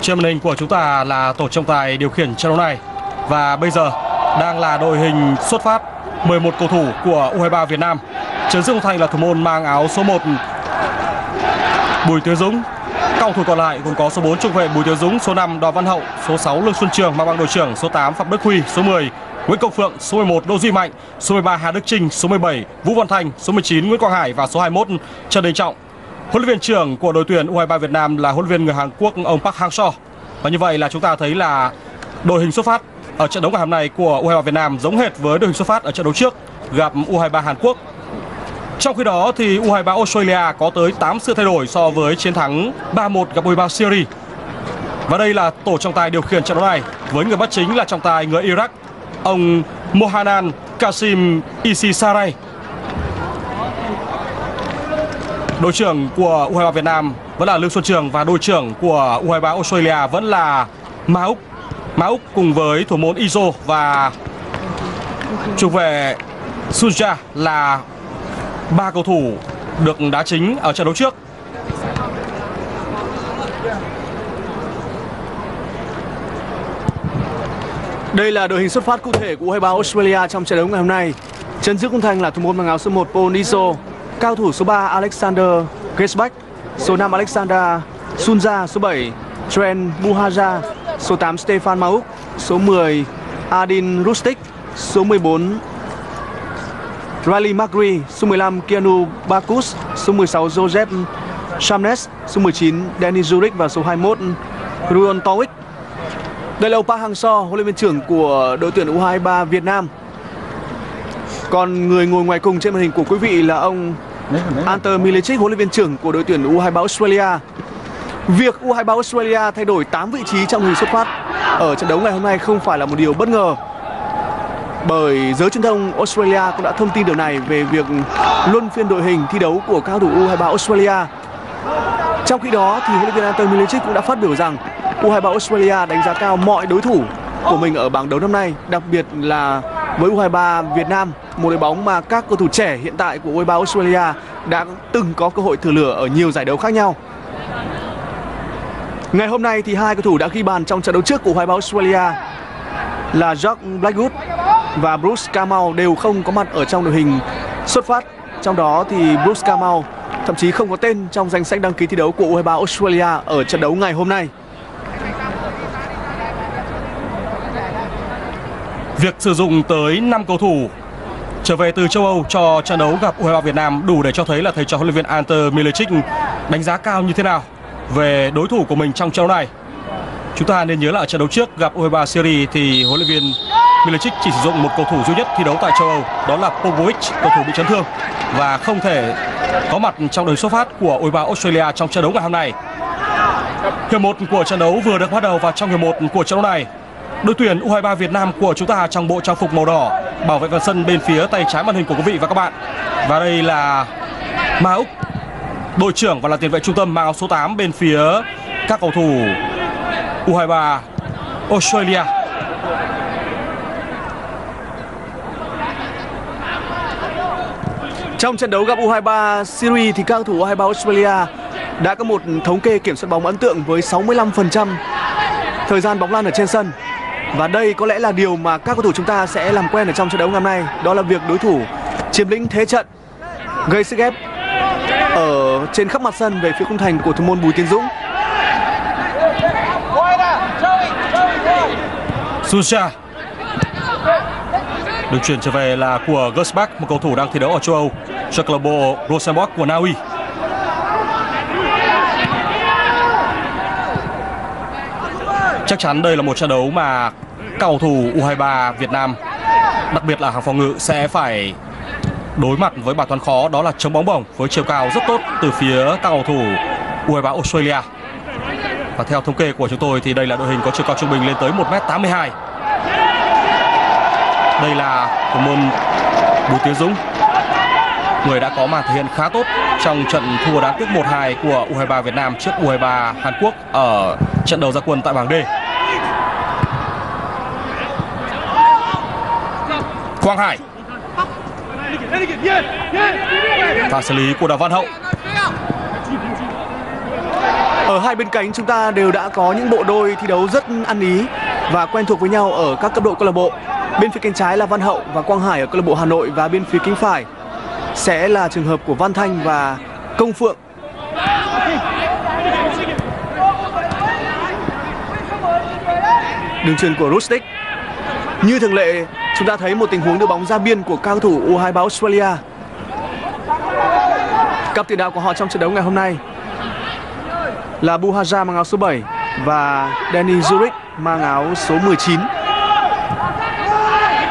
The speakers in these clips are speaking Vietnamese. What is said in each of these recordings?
Trên màn hình của chúng ta là tổ trọng tài điều khiển trận đấu này và bây giờ đang là đội hình xuất phát 11 cầu thủ của U23 Việt Nam. Trấn Dương Thành là thủ môn mang áo số 1 Bùi Tiến Dũng. Cầu thủ còn lại gồm có số 4 trung vệ Bùi Tiến Dũng, số 5 Đoàn Văn Hậu, số 6 Lương Xuân Trường mang băng đội trưởng, số 8 Phạm Đức Huy, số 10 Nguyễn Công Phượng, số 11 Đỗ Duy Mạnh, số 13 Hà Đức Trinh, số 17 Vũ Văn Thành, số 19 Nguyễn Quang Hải và số 21 Trần Đình Trọng. Huấn luyện viên trưởng của đội tuyển U23 Việt Nam là huấn luyện viên người Hàn Quốc ông Park Hang-seo. Và như vậy là chúng ta thấy là đội hình xuất phát ở trận đấu ngày hôm nay của U23 Việt Nam giống hệt với đội hình xuất phát ở trận đấu trước gặp U23 Hàn Quốc. Trong khi đó thì U23 Australia có tới 8 sự thay đổi so với chiến thắng 3-1 gặp U23 Syria. Và đây là tổ trọng tài điều khiển trận đấu này với người bắt chính là trọng tài người Iraq, ông Mohanan Kasim Isisaray. Đội trưởng của U23 Việt Nam vẫn là Lương Xuân Trường và đội trưởng của U23 Australia vẫn là Ma Úc. Ma Úc cùng với thủ môn Izo và trung vệ Sunja là ba cầu thủ được đá chính ở trận đấu trước. Đây là đội hình xuất phát cụ thể của U23 Australia trong trận đấu ngày hôm nay. Chân giữ khung Thành là thủ môn mang áo số 1 Paul Niso, cao thủ số 3 Alexander Gesbach, số 5 Alexander Sunja, số 7 Trent Buhaja, số 8 Stefan Mauk, số 10 Adin Rustic, số 14 Riley Magri, số 15 Keanu Bakus, số 16 Joseph Shamnes, số 19 Danny Zurich và số 21 Ruon Towick. Đây là ông Park Hang-seo, huấn luyện viên trưởng của đội tuyển U23 Việt Nam. Còn người ngồi ngoài cùng trên màn hình của quý vị là ông Anter Milicic, huấn luyện viên trưởng của đội tuyển U23 Australia. Việc U23 Australia thay đổi 8 vị trí trong hình xuất phát ở trận đấu ngày hôm nay không phải là một điều bất ngờ. Bởi giới truyền thông Australia cũng đã thông tin điều này về việc luân phiên đội hình thi đấu của cao thủ U23 Australia. Trong khi đó thì huấn luyện viên Anton Milicic cũng đã phát biểu rằng U23 Australia đánh giá cao mọi đối thủ của mình ở bảng đấu năm nay, đặc biệt là với U23 Việt Nam, một đội bóng mà các cầu thủ trẻ hiện tại của U23 Australia đã từng có cơ hội thử lửa ở nhiều giải đấu khác nhau. Ngày hôm nay thì hai cầu thủ đã ghi bàn trong trận đấu trước của U23 Australia là Jack Blackwood và Bruce Kamau đều không có mặt ở trong đội hình xuất phát. Trong đó thì Bruce Kamau thậm chí không có tên trong danh sách đăng ký thi đấu của U23 Australia ở trận đấu ngày hôm nay. Việc sử dụng tới 5 cầu thủ trở về từ châu Âu cho trận đấu gặp U23 Việt Nam đủ để cho thấy là thầy trò huấn luyện viên Ante Milicic đánh giá cao như thế nào về đối thủ của mình trong trận đấu này. Chúng ta nên nhớ là ở trận đấu trước gặp U23 Syria thì huấn luyện viên Milicic chỉ sử dụng một cầu thủ duy nhất thi đấu tại châu Âu, đó là Popovic, cầu thủ bị chấn thương và không thể có mặt trong đội xuất phát của U23 Australia trong trận đấu ngày hôm nay. Hiệp 1 của trận đấu vừa được bắt đầu và trong hiệp 1 của trận đấu này, đội tuyển U23 Việt Nam của chúng ta trong bộ trang phục màu đỏ bảo vệ phần sân bên phía tay trái màn hình của quý vị và các bạn. Và đây là Ma Úc, đội trưởng và là tiền vệ trung tâm mang áo số 8 bên phía các cầu thủ U23 Australia. Trong trận đấu gặp U23 Syria thì các cầu thủ U23 Australia đã có một thống kê kiểm soát bóng ấn tượng với 65% thời gian bóng lăn ở trên sân. Và đây có lẽ là điều mà các cầu thủ chúng ta sẽ làm quen ở trong trận đấu ngày hôm nay, đó là việc đối thủ chiếm lĩnh thế trận, gây sức ép ở trên khắp mặt sân về phía khung thành của thủ môn Bùi Tiến Dũng. Susha Đường chuyển trở về là của Gersbach, một cầu thủ đang thi đấu ở châu Âu cho câu lạc bộ Rosenborg của Na Uy. Chắc chắn đây là một trận đấu mà các cầu thủ U23 Việt Nam, đặc biệt là hàng phòng ngự sẽ phải đối mặt với bài toán khó đó là chống bóng bổng với chiều cao rất tốt từ phía các cầu thủ U23 Australia. Và theo thống kê của chúng tôi thì đây là đội hình có chiều cao trung bình lên tới 1m82. Đây là thủ môn Bùi Tiến Dũng người đã có màn thể hiện khá tốt trong trận thua đáng tiếc 1-2 của U23 Việt Nam trước U23 Hàn Quốc ở trận đầu ra quân tại bảng D. Quang Hải Pha xử lý của Đào Văn Hậu. Ở hai bên cánh chúng ta đều đã có những bộ đôi thi đấu rất ăn ý và quen thuộc với nhau ở các cấp độ câu lạc bộ. Bên phía cánh trái là Văn Hậu và Quang Hải ở câu lạc bộ Hà Nội và bên phía cánh phải sẽ là trường hợp của Văn Thanh và Công Phượng. Đường truyền của Rustic. Như thường lệ, chúng ta thấy một tình huống đưa bóng ra biên của cao thủ U23 Australia. Cặp tiền đạo của họ trong trận đấu ngày hôm nay là Buhaja mang áo số 7 và Danny Zurich mang áo số 19.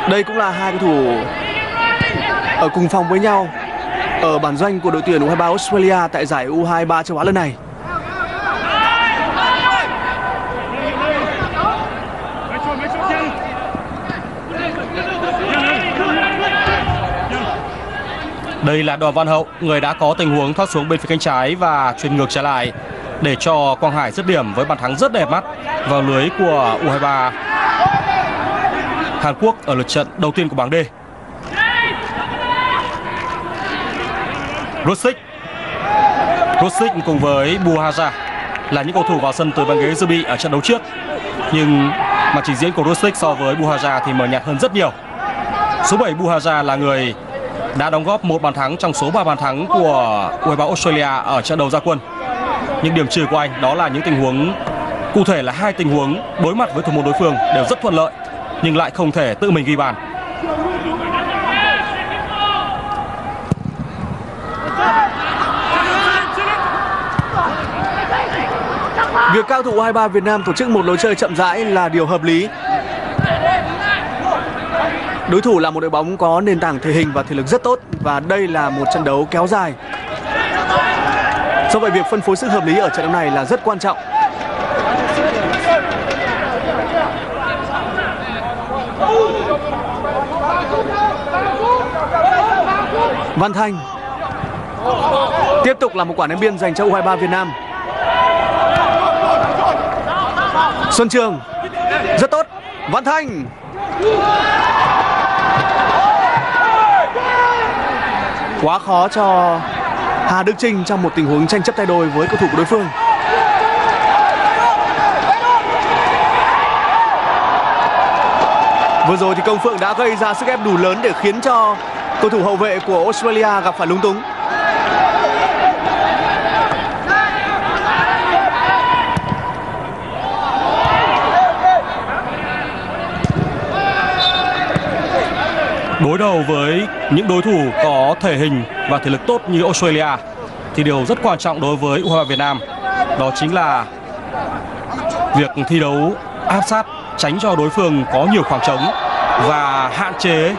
Đây cũng là hai cầu thủ ở cùng phòng với nhau ở bản doanh của đội tuyển U23 Australia tại giải U23 châu Á lần này. Đây là Đoàn Văn Hậu, người đã có tình huống thoát xuống bên phía cánh trái và chuyển ngược trở lại để cho Quang Hải dứt điểm với bàn thắng rất đẹp mắt vào lưới của U23 Hàn Quốc ở lượt trận đầu tiên của bảng D. Rosic Rosic cùng với Buhaja là những cầu thủ vào sân từ băng ghế dự bị ở trận đấu trước. Nhưng màn trình diễn của Rosic so với Buhaja thì mờ nhạt hơn rất nhiều. Số 7 Buhaja là người đã đóng góp một bàn thắng trong số 3 bàn thắng của U23 Australia ở trận đầu ra quân. Những điểm trừ của anh đó là những tình huống, cụ thể là hai tình huống đối mặt với thủ môn đối phương đều rất thuận lợi, nhưng lại không thể tự mình ghi bàn. Việc cao thủ U23 Việt Nam tổ chức một lối chơi chậm rãi là điều hợp lý. Đối thủ là một đội bóng có nền tảng thể hình và thể lực rất tốt và đây là một trận đấu kéo dài. Do vậy, việc phân phối sức hợp lý ở trận đấu này là rất quan trọng. Văn Thanh Tiếp tục là một quả ném biên dành cho U23 Việt Nam Xuân Trường, Rất tốt Văn Thanh Quá khó cho Hà Đức Trinh trong một tình huống tranh chấp tay đôi với cầu thủ của đối phương Vừa rồi thì Công Phượng đã gây ra sức ép đủ lớn để khiến cho cầu thủ hậu vệ của Australia gặp phải lúng túng. Đối đầu với những đối thủ có thể hình và thể lực tốt như Australia thì điều rất quan trọng đối với U23 Việt Nam đó chính là việc thi đấu áp sát tránh cho đối phương có nhiều khoảng trống và hạn chế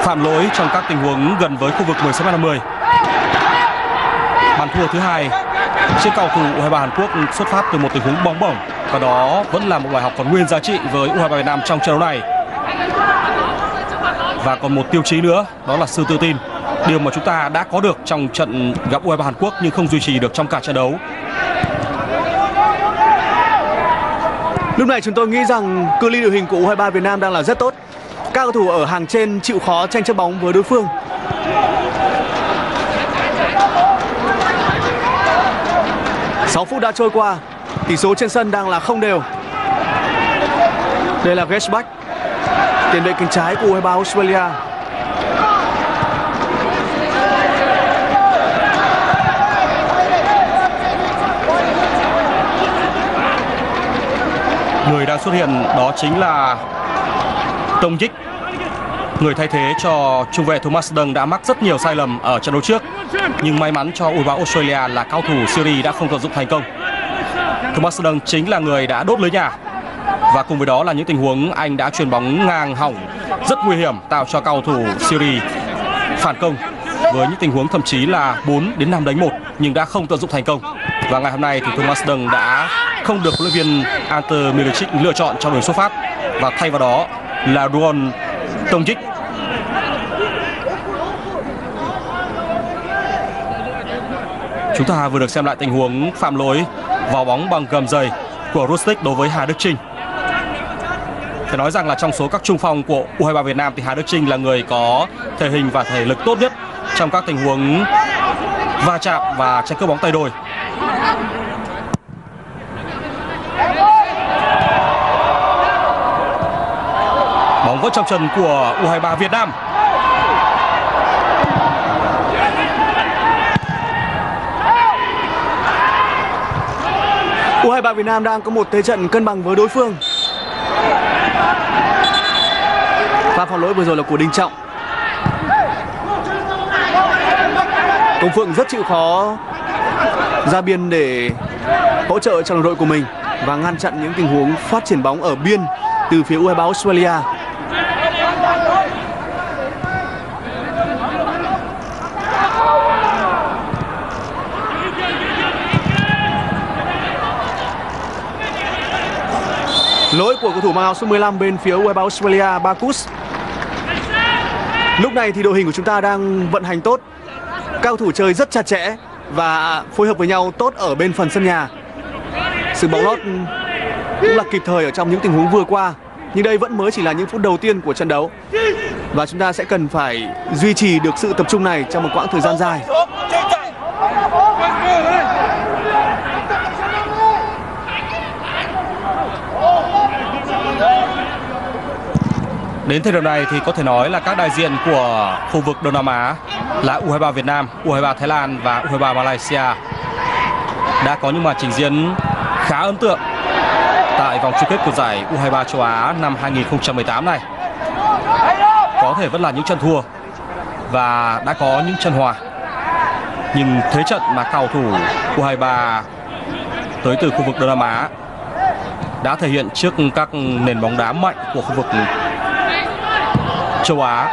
phạm lỗi trong các tình huống gần với khu vực 16 50. Bàn thua thứ hai trên cầu thủ U23 Hàn Quốc xuất phát từ một tình huống bóng bổng, và đó vẫn là một bài học còn nguyên giá trị với U23 Việt Nam trong trận đấu này. Và còn một tiêu chí nữa đó là sự tự tin. Điều mà chúng ta đã có được trong trận gặp U23 Hàn Quốc nhưng không duy trì được trong cả trận đấu. Lúc này chúng tôi nghĩ rằng cự ly đội hình của U23 Việt Nam đang là rất tốt. Các cầu thủ ở hàng trên chịu khó tranh chấp bóng với đối phương. Sáu phút đã trôi qua, tỷ số trên sân đang là không đều. Đây là Geshbach, tiền vệ cánh trái của U23 Australia. Người đang xuất hiện đó chính là Tông Dích. Người thay thế cho trung vệ Thomas Dunn đã mắc rất nhiều sai lầm ở trận đấu trước. Nhưng may mắn cho U23 Australia là cao thủ Syria đã không tận dụng thành công. Thomas Dunn chính là người đã đốt lưới nhà. Và cùng với đó là những tình huống anh đã chuyền bóng ngang hỏng Rất nguy hiểm, tạo cho cầu thủ Syria phản công với những tình huống thậm chí là 4 đến 5 đánh 1 nhưng đã không tận dụng thành công. Và ngày hôm nay thì Thomas Dunn đã không được huấn luyện viên Ante Milicic lựa chọn trong đội xuất phát và thay vào đó là Duon Tongjic. Chúng ta vừa được xem lại tình huống phạm lỗi vào bóng bằng gầm giày của Rustic đối với Hà Đức Trinh. Phải nói rằng là trong số các trung phong của U23 Việt Nam thì Hà Đức Trinh là người có thể hình và thể lực tốt nhất trong các tình huống va chạm và tranh cướp bóng tay đôi. Bóng vẫn trong chân của U23 Việt Nam. U23 Việt Nam đang có một thế trận cân bằng với đối phương. Pha lỗi vừa rồi là của Đình Trọng. Công Phượng rất chịu khó ra biên để hỗ trợ cho đồng đội của mình và ngăn chặn những tình huống phát triển bóng ở biên từ phía U23 Australia. Lỗi của cầu thủ mang áo số 15 bên phía U23 Australia Bakus. Lúc này thì đội hình của chúng ta đang vận hành tốt. Cao thủ chơi rất chặt chẽ và phối hợp với nhau tốt ở bên phần sân nhà. Sự bóng lót cũng là kịp thời ở trong những tình huống vừa qua. Nhưng đây vẫn mới chỉ là những phút đầu tiên của trận đấu. Và chúng ta sẽ cần phải duy trì được sự tập trung này trong một quãng thời gian dài. Đến thời điểm này thì có thể nói là các đại diện của khu vực Đông Nam Á là U23 Việt Nam, U23 Thái Lan và U23 Malaysia đã có những màn trình diễn khá ấn tượng tại vòng chung kết của giải U23 châu Á năm 2018 này. Có thể vẫn là những trận thua và đã có những trận hòa. Nhưng thế trận mà cầu thủ U23 tới từ khu vực Đông Nam Á đã thể hiện trước các nền bóng đá mạnh của khu vực châu Á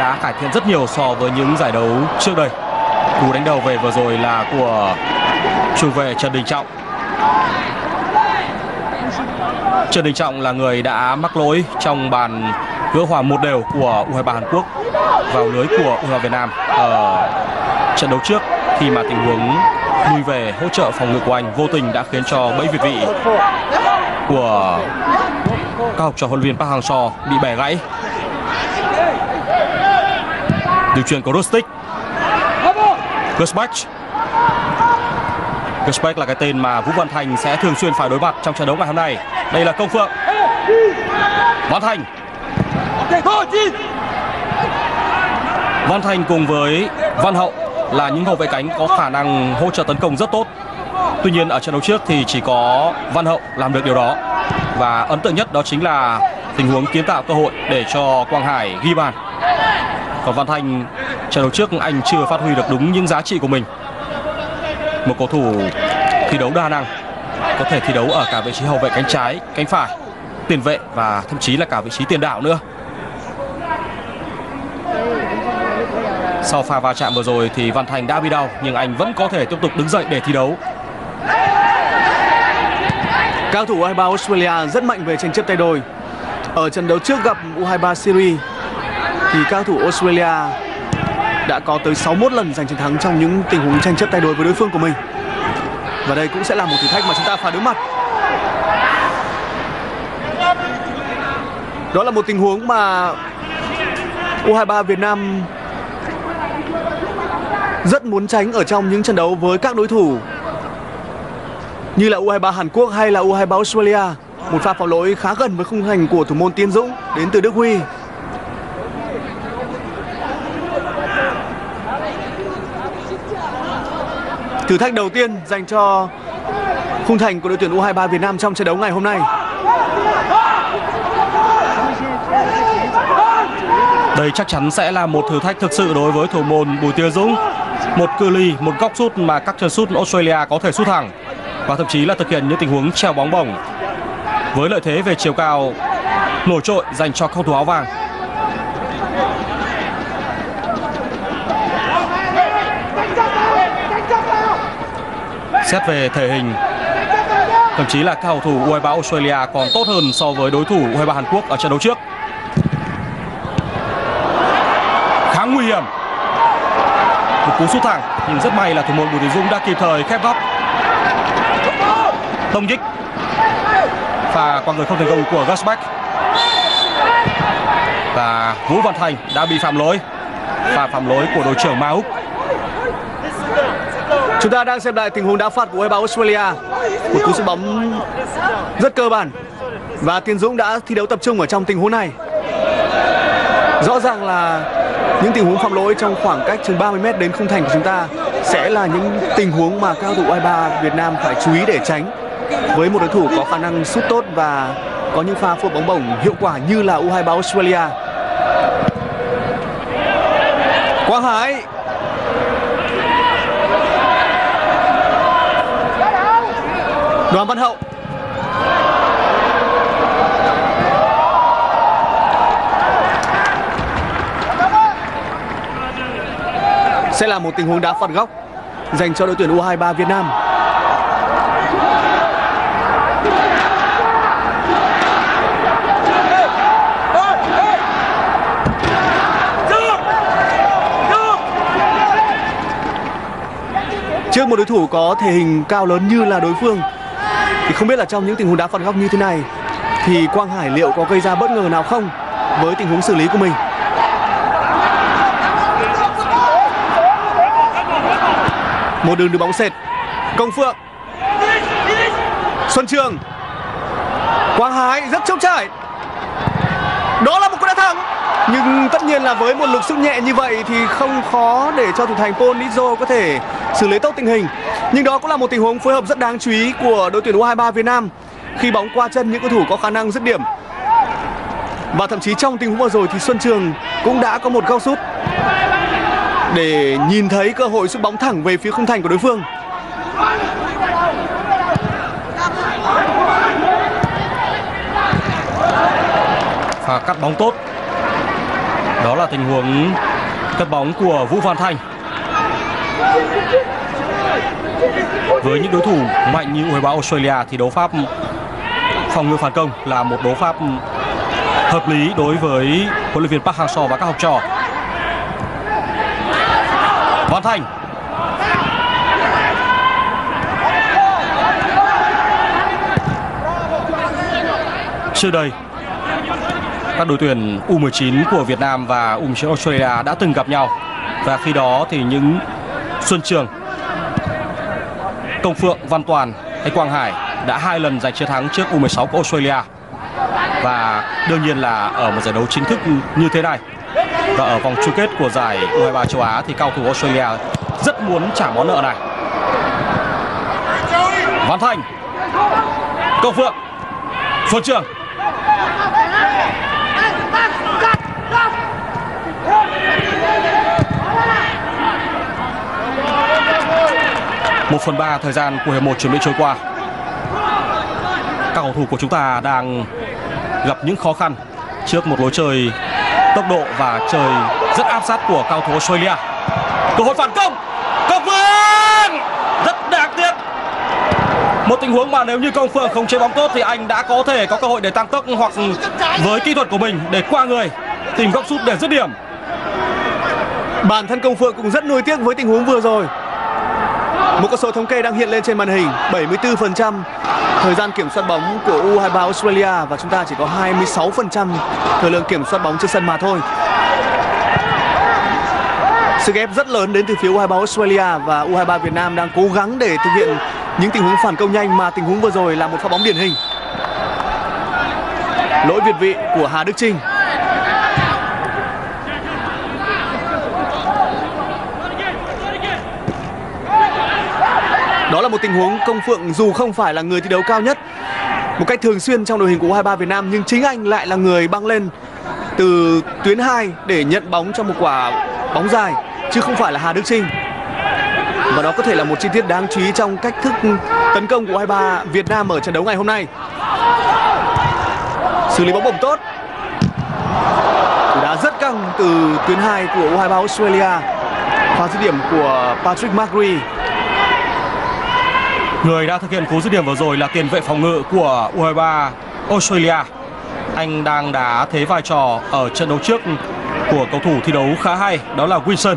đã cải thiện rất nhiều so với những giải đấu trước đây. Cú đánh đầu về vừa rồi là của trung vệ Trần Đình Trọng. Trần Đình Trọng là người đã mắc lỗi trong bàn gỡ hòa một đều của U23 Hàn Quốc vào lưới của U23 Việt Nam ở trận đấu trước, khi mà tình huống lui về hỗ trợ phòng ngự của anh vô tình đã khiến cho bẫy việt vị của các học trò huấn luyện viên Park Hang-seo bị bẻ gãy. Điều chuyển của Rustic. Gersbach. Gersbach là cái tên mà Vũ Văn Thành sẽ thường xuyên phải đối mặt trong trận đấu ngày hôm nay. Đây là Công Phượng. Văn Thành. Văn Thành cùng với Văn Hậu là những hậu vệ cánh có khả năng hỗ trợ tấn công rất tốt. Tuy nhiên ở trận đấu trước thì chỉ có Văn Hậu làm được điều đó. Và ấn tượng nhất đó chính là tình huống kiến tạo cơ hội để cho Quang Hải ghi bàn. Còn Văn Thành trận đấu trước anh chưa phát huy được đúng những giá trị của mình. Một cầu thủ thi đấu đa năng, có thể thi đấu ở cả vị trí hậu vệ cánh trái, cánh phải, tiền vệ và thậm chí là cả vị trí tiền đạo nữa. Sau pha va chạm vừa rồi thì Văn Thành đã bị đau nhưng anh vẫn có thể tiếp tục đứng dậy để thi đấu. Cao thủ U23 Australia rất mạnh về tranh chấp tay đôi. Ở trận đấu trước gặp U23 Syria, thì cao thủ Australia đã có tới 61 lần giành chiến thắng trong những tình huống tranh chấp tay đôi với đối phương của mình. Và đây cũng sẽ là một thử thách mà chúng ta phải đối mặt. Đó là một tình huống mà U23 Việt Nam rất muốn tránh ở trong những trận đấu với các đối thủ như là U23 Hàn Quốc hay là U23 Australia. Một pha phạm lỗi khá gần với khung thành của thủ môn Tiến Dũng đến từ Đức Huy. Thử thách đầu tiên dành cho khung thành của đội tuyển U23 Việt Nam trong trận đấu ngày hôm nay. Đây chắc chắn sẽ là một thử thách thực sự đối với thủ môn Bùi Tiến Dũng. Một cự ly, một góc sút mà các chân sút Australia có thể sút thẳng và thậm chí là thực hiện những tình huống treo bóng bổng với lợi thế về chiều cao, nổi trội dành cho cầu thủ áo vàng. Xét về thể hình, thậm chí là cầu thủ U23 Australia còn tốt hơn so với đối thủ U23 Hàn Quốc ở trận đấu trước. Khá nguy hiểm. Một cú sút thẳng, nhưng rất may là thủ môn Bùi Tiến Dũng đã kịp thời khép góc. Tông Dích và qua người không thành công của Gasback và Vũ Văn Thành đã bị phạm lỗi và phạm lỗi của đội trưởng Mauk Chúng ta đang xem lại tình huống đá phạt của U23 Australia. Một cú sút bóng rất cơ bản và Tiến Dũng đã thi đấu tập trung ở trong tình huống này. Rõ ràng là những tình huống phạm lỗi trong khoảng cách chừng 30m đến khung thành của chúng ta sẽ là những tình huống mà cao thủ U23 Việt Nam phải chú ý để tránh. Với một đối thủ có khả năng sút tốt và có những pha phốt bóng bổng hiệu quả như là U23 Australia. Quang Hải Đoàn Văn Hậu Sẽ là một tình huống đá phạt góc dành cho đội tuyển U23 Việt Nam. Trước một đối thủ có thể hình cao lớn như là đối phương, thì không biết là trong những tình huống đá phạt góc như thế này, thì Quang Hải liệu có gây ra bất ngờ nào không với tình huống xử lý của mình. Một đường đưa bóng sệt. Công Phượng. Xuân Trường. Quang Hải rất trống trải. Đó là một cú đá thẳng. Nhưng tất nhiên là với một lực sút nhẹ như vậy thì không khó để cho thủ thành Paul có thể xử lý tốt tình hình. Nhưng đó cũng là một tình huống phối hợp rất đáng chú ý của đội tuyển U23 Việt Nam khi bóng qua chân những cầu thủ có khả năng dứt điểm. Và thậm chí trong tình huống vừa rồi thì Xuân Trường cũng đã có một góc sút để nhìn thấy cơ hội sút bóng thẳng về phía khung thành của đối phương. pha cắt bóng tốt đó là tình huống cắt bóng của Vũ Văn Thành với những đối thủ mạnh như U23 Australia thì đấu pháp phòng ngự phản công là một đấu pháp hợp lý đối với huấn luyện viên Park Hang-seo và các học trò. Văn Thành. Trước đây, các đội tuyển U19 của Việt Nam và U19 Australia đã từng gặp nhau và khi đó thì những Xuân Trường, Công Phượng, Văn Toàn hay Quang Hải đã hai lần giành chiến thắng trước U16 của Australia. Và đương nhiên là ở một giải đấu chính thức như thế này. Và ở vòng chung kết của giải U23 châu Á thì cao thủ Australia rất muốn trả món nợ này. Văn Thành, Công Phượng, Xuân Trường. Một phần ba thời gian của hiệp một chuẩn bị trôi qua. Các cầu thủ của chúng ta đang gặp những khó khăn trước một lối chơi tốc độ và chơi rất áp sát của cao thủ Australia. Cơ hội phản công. Công phượng rất đáng tiếc. Một tình huống mà nếu như công phượng không chế bóng tốt thì anh đã có thể có cơ hội để tăng tốc hoặc với kỹ thuật của mình để qua người, tìm góc sút để dứt điểm. Bản thân Công Phượng cũng rất nuối tiếc với tình huống vừa rồi. Một con số thống kê đang hiện lên trên màn hình 74% thời gian kiểm soát bóng của U23 Australia và chúng ta chỉ có 26% thời lượng kiểm soát bóng trên sân mà thôi. Sức ép rất lớn đến từ phía U23 Australia và U23 Việt Nam đang cố gắng để thực hiện những tình huống phản công nhanh mà tình huống vừa rồi là một pha bóng điển hình. Lỗi việt vị của Hà Đức Trinh Đó là một tình huống Công Phượng dù không phải là người thi đấu cao nhất, một cách thường xuyên trong đội hình của U23 Việt Nam, nhưng chính anh lại là người băng lên từ tuyến 2 để nhận bóng cho một quả bóng dài, chứ không phải là Hà Đức Trinh. Và đó có thể là một chi tiết đáng chú ý trong cách thức tấn công của U23 Việt Nam ở trận đấu ngày hôm nay. Xử lý bóng bổng tốt. Đá rất căng từ tuyến 2 của U23 Australia. Pha dứt điểm của Patrick Magri Người đã thực hiện cú dứt điểm vừa rồi là tiền vệ phòng ngự của U23 Australia. Anh đang đá thế vai trò ở trận đấu trước của cầu thủ thi đấu khá hay, đó là Wilson.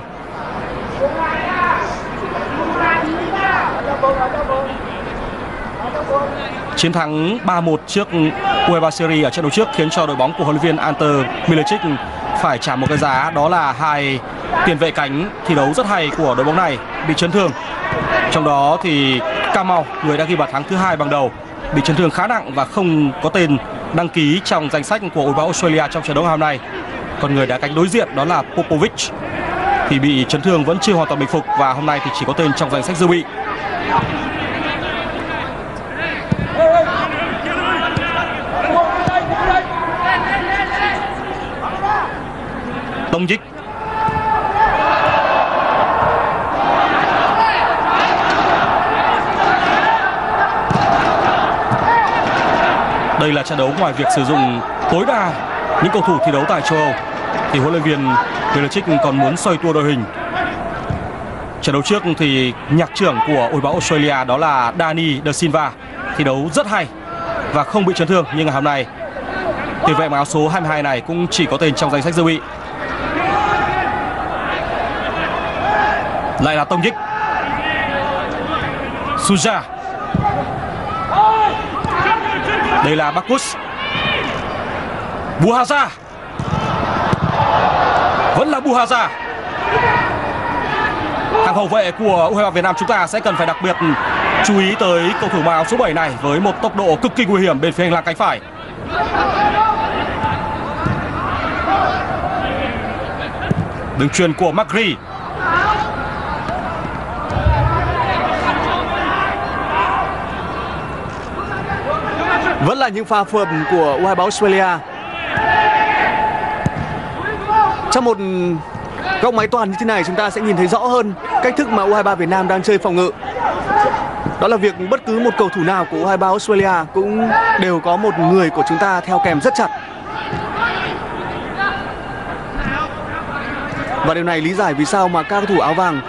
chiến thắng 3-1 trước U23 Syria ở trận đấu trước khiến cho đội bóng của huấn luyện viên Ante Milicic phải trả một cái giá đó là hai tiền vệ cánh thi đấu rất hay của đội bóng này bị chấn thương. Trong đó thì Camau, người đã ghi bàn thắng thứ hai bằng đầu, bị chấn thương khá nặng và không có tên đăng ký trong danh sách của U23 Australia trong trận đấu hôm nay. Còn người đá cánh đối diện đó là Popovic thì bị chấn thương vẫn chưa hoàn toàn bình phục và hôm nay thì chỉ có tên trong danh sách dự bị. Tông Dích Đây là trận đấu ngoài việc sử dụng tối đa những cầu thủ thi đấu tại châu Âu thì huấn luyện viên Belichick còn muốn xoay tua đội hình. Trận đấu trước thì nhạc trưởng của đội báo Australia đó là Dani De Silva thi đấu rất hay và không bị chấn thương nhưng ngày hôm nay tiền vệ mặc áo số 22 này cũng chỉ có tên trong danh sách dự bị. Lại là Tông Dích Suja đây là Marcus. Buhaza. Vẫn là Buhaza. Hàng hậu vệ của U23 Việt Nam chúng ta sẽ cần phải đặc biệt chú ý tới cầu thủ áo số 7 này với một tốc độ cực kỳ nguy hiểm bên phía hành lang cánh phải. Đường truyền của Magri. Vẫn là những pha phượt của U23 Australia. Trong một góc máy toàn như thế này, chúng ta sẽ nhìn thấy rõ hơn cách thức mà U23 Việt Nam đang chơi phòng ngự. Đó là việc bất cứ một cầu thủ nào của U23 Australia cũng đều có một người của chúng ta theo kèm rất chặt. Và điều này lý giải vì sao mà các cầu thủ áo vàng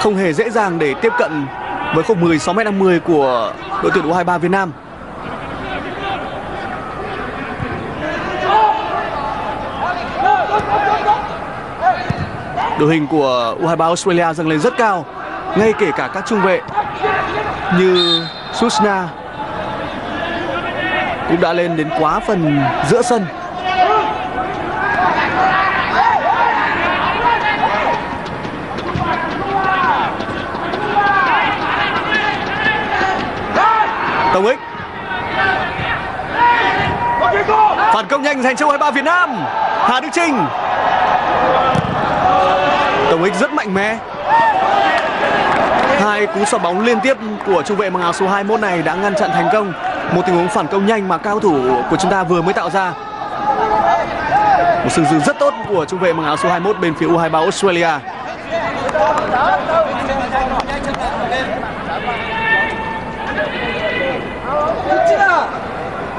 không hề dễ dàng để tiếp cận với khung 10 6m50 của đội tuyển U23 Việt Nam. Đội hình của U23 Australia dâng lên rất cao, ngay kể cả các trung vệ như Susna cũng đã lên đến quá phần giữa sân. Tông Ích Phản công nhanh dành cho U23 Việt Nam Hà Đức Trinh tổng Ích rất mạnh mẽ Hai cú sọt bóng liên tiếp của trung vệ mang áo số 21 này đã ngăn chặn thành công một tình huống phản công nhanh mà cao thủ của chúng ta vừa mới tạo ra. Một sự dừng rất tốt của trung vệ mang áo số 21 bên phía U23 Australia.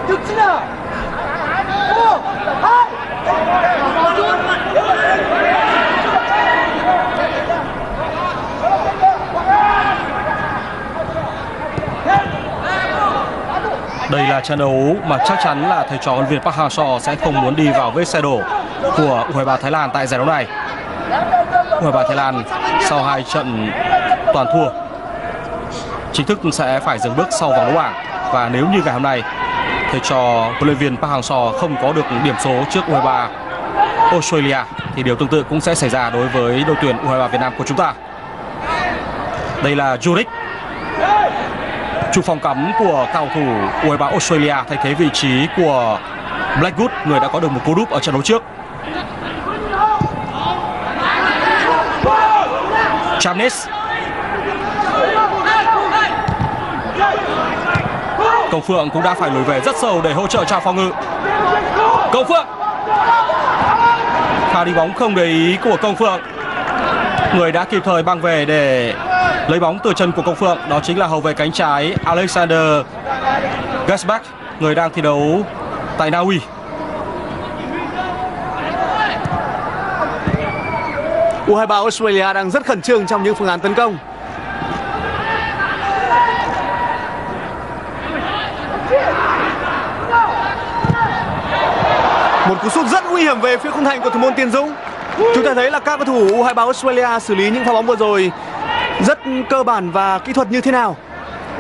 득 Đây là trận đấu mà chắc chắn là thầy trò huấn luyện Park Hang-seo sẽ không muốn đi vào vết xe đổ của U23 Thái Lan tại giải đấu này. U23 Thái Lan sau hai trận toàn thua, chính thức sẽ phải dừng bước sau vòng đấu bảng và nếu như ngày hôm nay thầy trò huấn luyện viên Park Hang-seo không có được điểm số trước U23 Australia thì điều tương tự cũng sẽ xảy ra đối với đội tuyển U23 Việt Nam của chúng ta. Đây là Juric trụ phòng cắm của cầu thủ U23 Australia thay thế vị trí của Blackwood, người đã có được một cú đúp ở trận đấu trước. Chamnes Công Phượng cũng đã phải lùi về rất sâu để hỗ trợ cho phòng ngự. Công Phượng pha đi bóng không để ý của Công Phượng người đã kịp thời băng về để lấy bóng từ chân của Công Phượng, đó chính là hậu vệ cánh trái Alexander Gasbach, người đang thi đấu tại Na Uy U23 Australia đang rất khẩn trương trong những phương án tấn công. Một cú sút rất nguy hiểm về phía khung thành của thủ môn Tiên Dũng. Chúng ta thấy là các cầu thủ U23 Australia xử lý những pha bóng vừa rồi rất cơ bản và kỹ thuật như thế nào.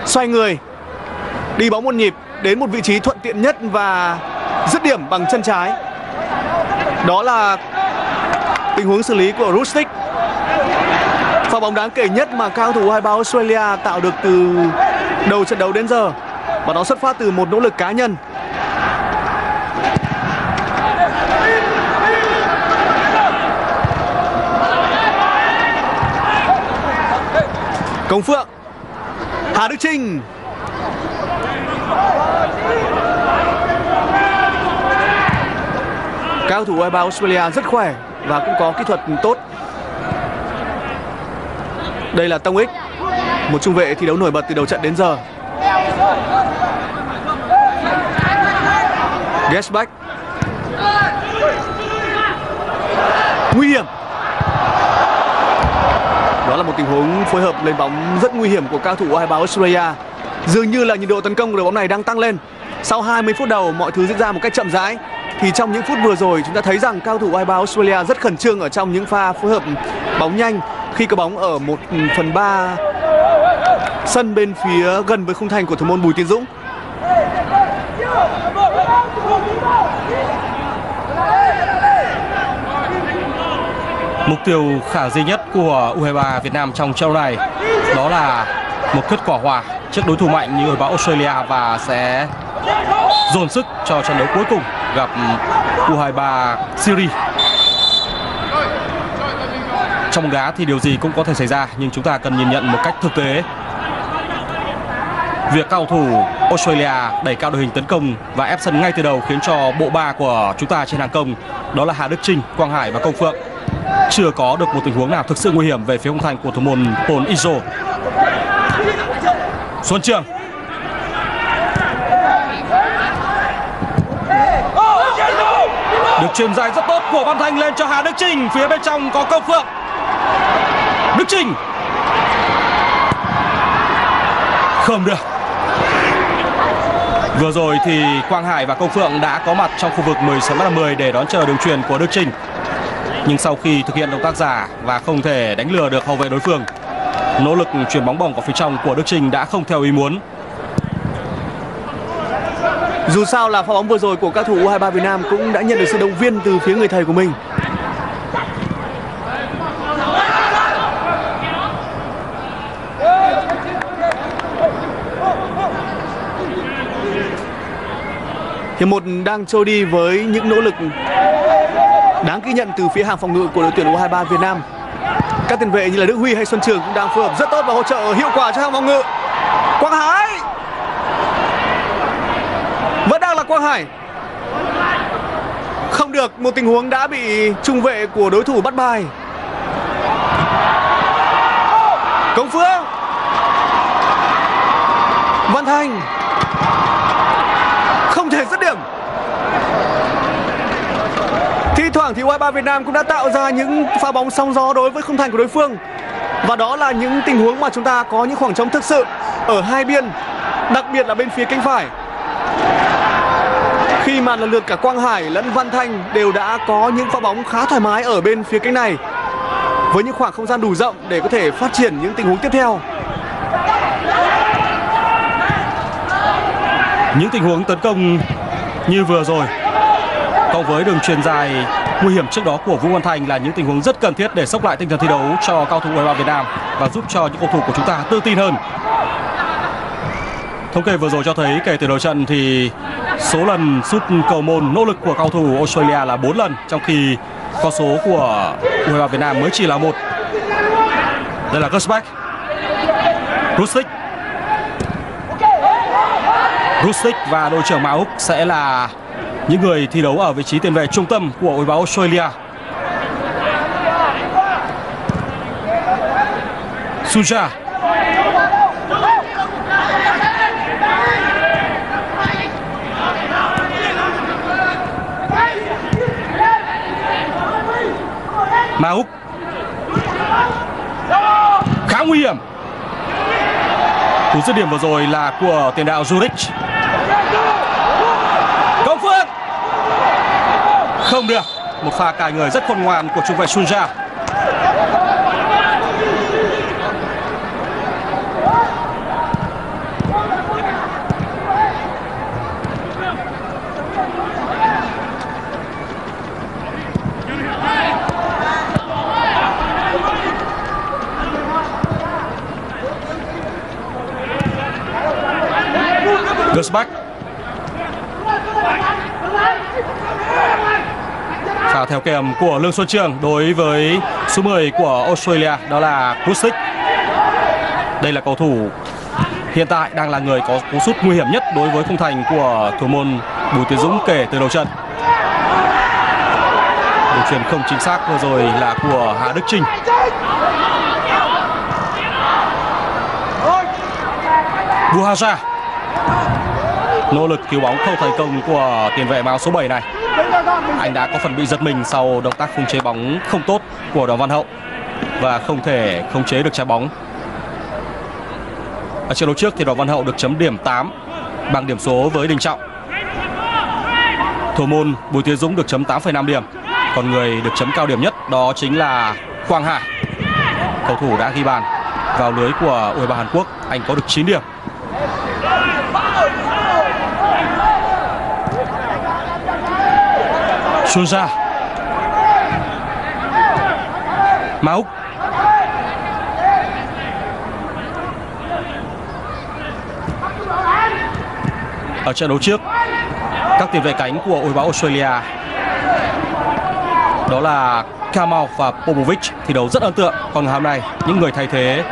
Xoay người. đi bóng một nhịp đến một vị trí thuận tiện nhất và dứt điểm bằng chân trái đó là tình huống xử lý của Rustic pha bóng đáng kể nhất mà cao thủ U23 Australia tạo được từ đầu trận đấu đến giờ và nó xuất phát từ một nỗ lực cá nhân Công Phượng, Hà Đức Trinh. Cao thủ U23 Australia rất khỏe và cũng có kỹ thuật tốt. Đây là Tông Ích, Một trung vệ thi đấu nổi bật từ đầu trận đến giờ. Gesbach. Nguy hiểm là một tình huống phối hợp lên bóng rất nguy hiểm của cao thủ U23 Australia. Dường như là nhiệt độ tấn công của đội bóng này đang tăng lên. Sau 20 phút đầu, mọi thứ diễn ra một cách chậm rãi. Thì trong những phút vừa rồi, chúng ta thấy rằng cao thủ U23 Australia rất khẩn trương ở trong những pha phối hợp bóng nhanh. Khi có bóng ở 1 phần 3 sân bên phía gần với khung thành của thủ môn Bùi Tiến Dũng. Mục tiêu khả dĩ nhất của U23 Việt Nam trong trận này đó là một kết quả hòa trước đối thủ mạnh như U23 Australia và sẽ dồn sức cho trận đấu cuối cùng gặp U23 Syria. Trong bóng đá thì điều gì cũng có thể xảy ra nhưng chúng ta cần nhìn nhận một cách thực tế. Việc cao thủ Australia đẩy cao đội hình tấn công và ép sân ngay từ đầu khiến cho bộ ba của chúng ta trên hàng công đó là Hà Đức Trinh, Quang Hải và Công Phượng chưa có được một tình huống nào thực sự nguy hiểm về phía khung thành của thủ môn Paul Izo. Xuân Trường. Được truyền dài rất tốt của Văn Thanh lên cho Hà Đức Trinh Phía bên trong có Công Phượng. Đức Trinh Không được. Vừa rồi thì Quang Hải và Công Phượng đã có mặt trong khu vực 16 m 10 để đón chờ đường truyền của Đức Trinh. Nhưng sau khi thực hiện động tác giả và không thể đánh lừa được hậu vệ đối phương, nỗ lực chuyển bóng bổng vào phía trong của Đức Trinh đã không theo ý muốn. Dù sao là pha bóng vừa rồi của các thủ U23 Việt Nam cũng đã nhận được sự động viên từ phía người thầy của mình. Hiệp một đang trôi đi với những nỗ lực đáng ghi nhận từ phía hàng phòng ngự của đội tuyển U23 Việt Nam. Các tiền vệ như là Đức Huy hay Xuân Trường cũng đang phối hợp rất tốt và hỗ trợ hiệu quả cho hàng phòng ngự. Quang Hải! Vẫn đang là Quang Hải. Không được, Một tình huống đã bị trung vệ của đối thủ bắt bài. Công Phương Văn Thành Không thể dứt điểm Thi thoảng thì U23 Việt Nam cũng đã tạo ra những pha bóng song gió đối với khung thành của đối phương Và đó là những tình huống mà chúng ta có những khoảng trống thực sự Ở hai biên, Đặc biệt là bên phía cánh phải khi mà lần lượt cả Quang Hải lẫn Văn Thanh đều đã có những pha bóng khá thoải mái ở bên phía cánh này, với những khoảng không gian đủ rộng để có thể phát triển những tình huống tiếp theo. Những tình huống tấn công như vừa rồi, cộng với đường truyền dài nguy hiểm trước đó của Vũ Văn Thành là những tình huống rất cần thiết để sốc lại tinh thần thi đấu cho cao thủ U23 Việt Nam và giúp cho những cầu thủ của chúng ta tự tin hơn. Thống kê vừa rồi cho thấy kể từ đầu trận thì số lần sút cầu môn nỗ lực của cao thủ Australia là 4 lần, trong khi con số của U23 Việt Nam mới chỉ là một. Đây là Gersbach. Rustic. Rustic và đội trưởng Mã Úc sẽ là những người thi đấu ở vị trí tiền vệ trung tâm của đội bóng Australia. Suja. Ma Úc khá nguy hiểm. Cú dứt điểm vừa rồi là của tiền đạo Zurich Công Phượng không được. Một pha cài người rất khôn ngoan của trung vệ Sunja pha kèm của Lương Xuân Trường đối với số 10 của Australia, đó là Kusic đây là cầu thủ hiện tại đang là người có cú sút nguy hiểm nhất đối với khung thành của thủ môn Bùi Tiến Dũng kể từ đầu trận. Đường truyền không chính xác vừa rồi là của Hà Đức Trinh Buhaja nỗ lực cứu bóng không thành công của tiền vệ áo số 7 này anh đã có phần bị giật mình sau động tác khống chế bóng không tốt của đoàn văn hậu và không thể khống chế được trái bóng. Ở trận đấu trước thì đoàn văn hậu được chấm điểm 8 bằng điểm số với đình trọng. Thủ môn bùi tiến dũng được chấm 8,5 điểm còn người được chấm cao điểm nhất đó chính là quang hải cầu thủ đã ghi bàn vào lưới của U23 hàn quốc anh có được 9 điểm. Sunja Máu Ở trận đấu trước, Các tiền vệ cánh của đội bóng Australia, Đó là Kamau và Popovic thi đấu rất ấn tượng. Còn hôm nay, những người thay thế,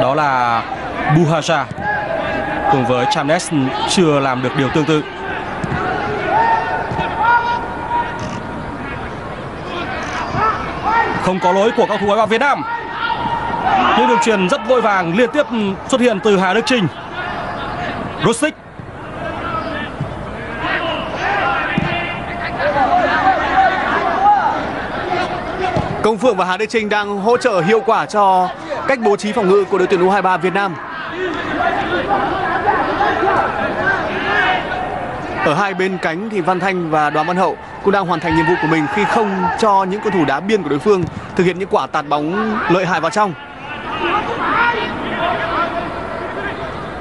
Đó là Buhaja Cùng với Chamnes chưa làm được điều tương tự. Không có lỗi của các thủ u Việt Nam. Những đường truyền rất vội vàng liên tiếp xuất hiện từ Hà Đức Trinh. Rustic Công Phượng và Hà Đức Trinh đang hỗ trợ hiệu quả cho cách bố trí phòng ngự của đội tuyển U23 Việt Nam. Ở hai bên cánh thì Văn Thanh và Đoàn Văn Hậu cũng đang hoàn thành nhiệm vụ của mình khi không cho những cầu thủ đá biên của đối phương thực hiện những quả tạt bóng lợi hại vào trong.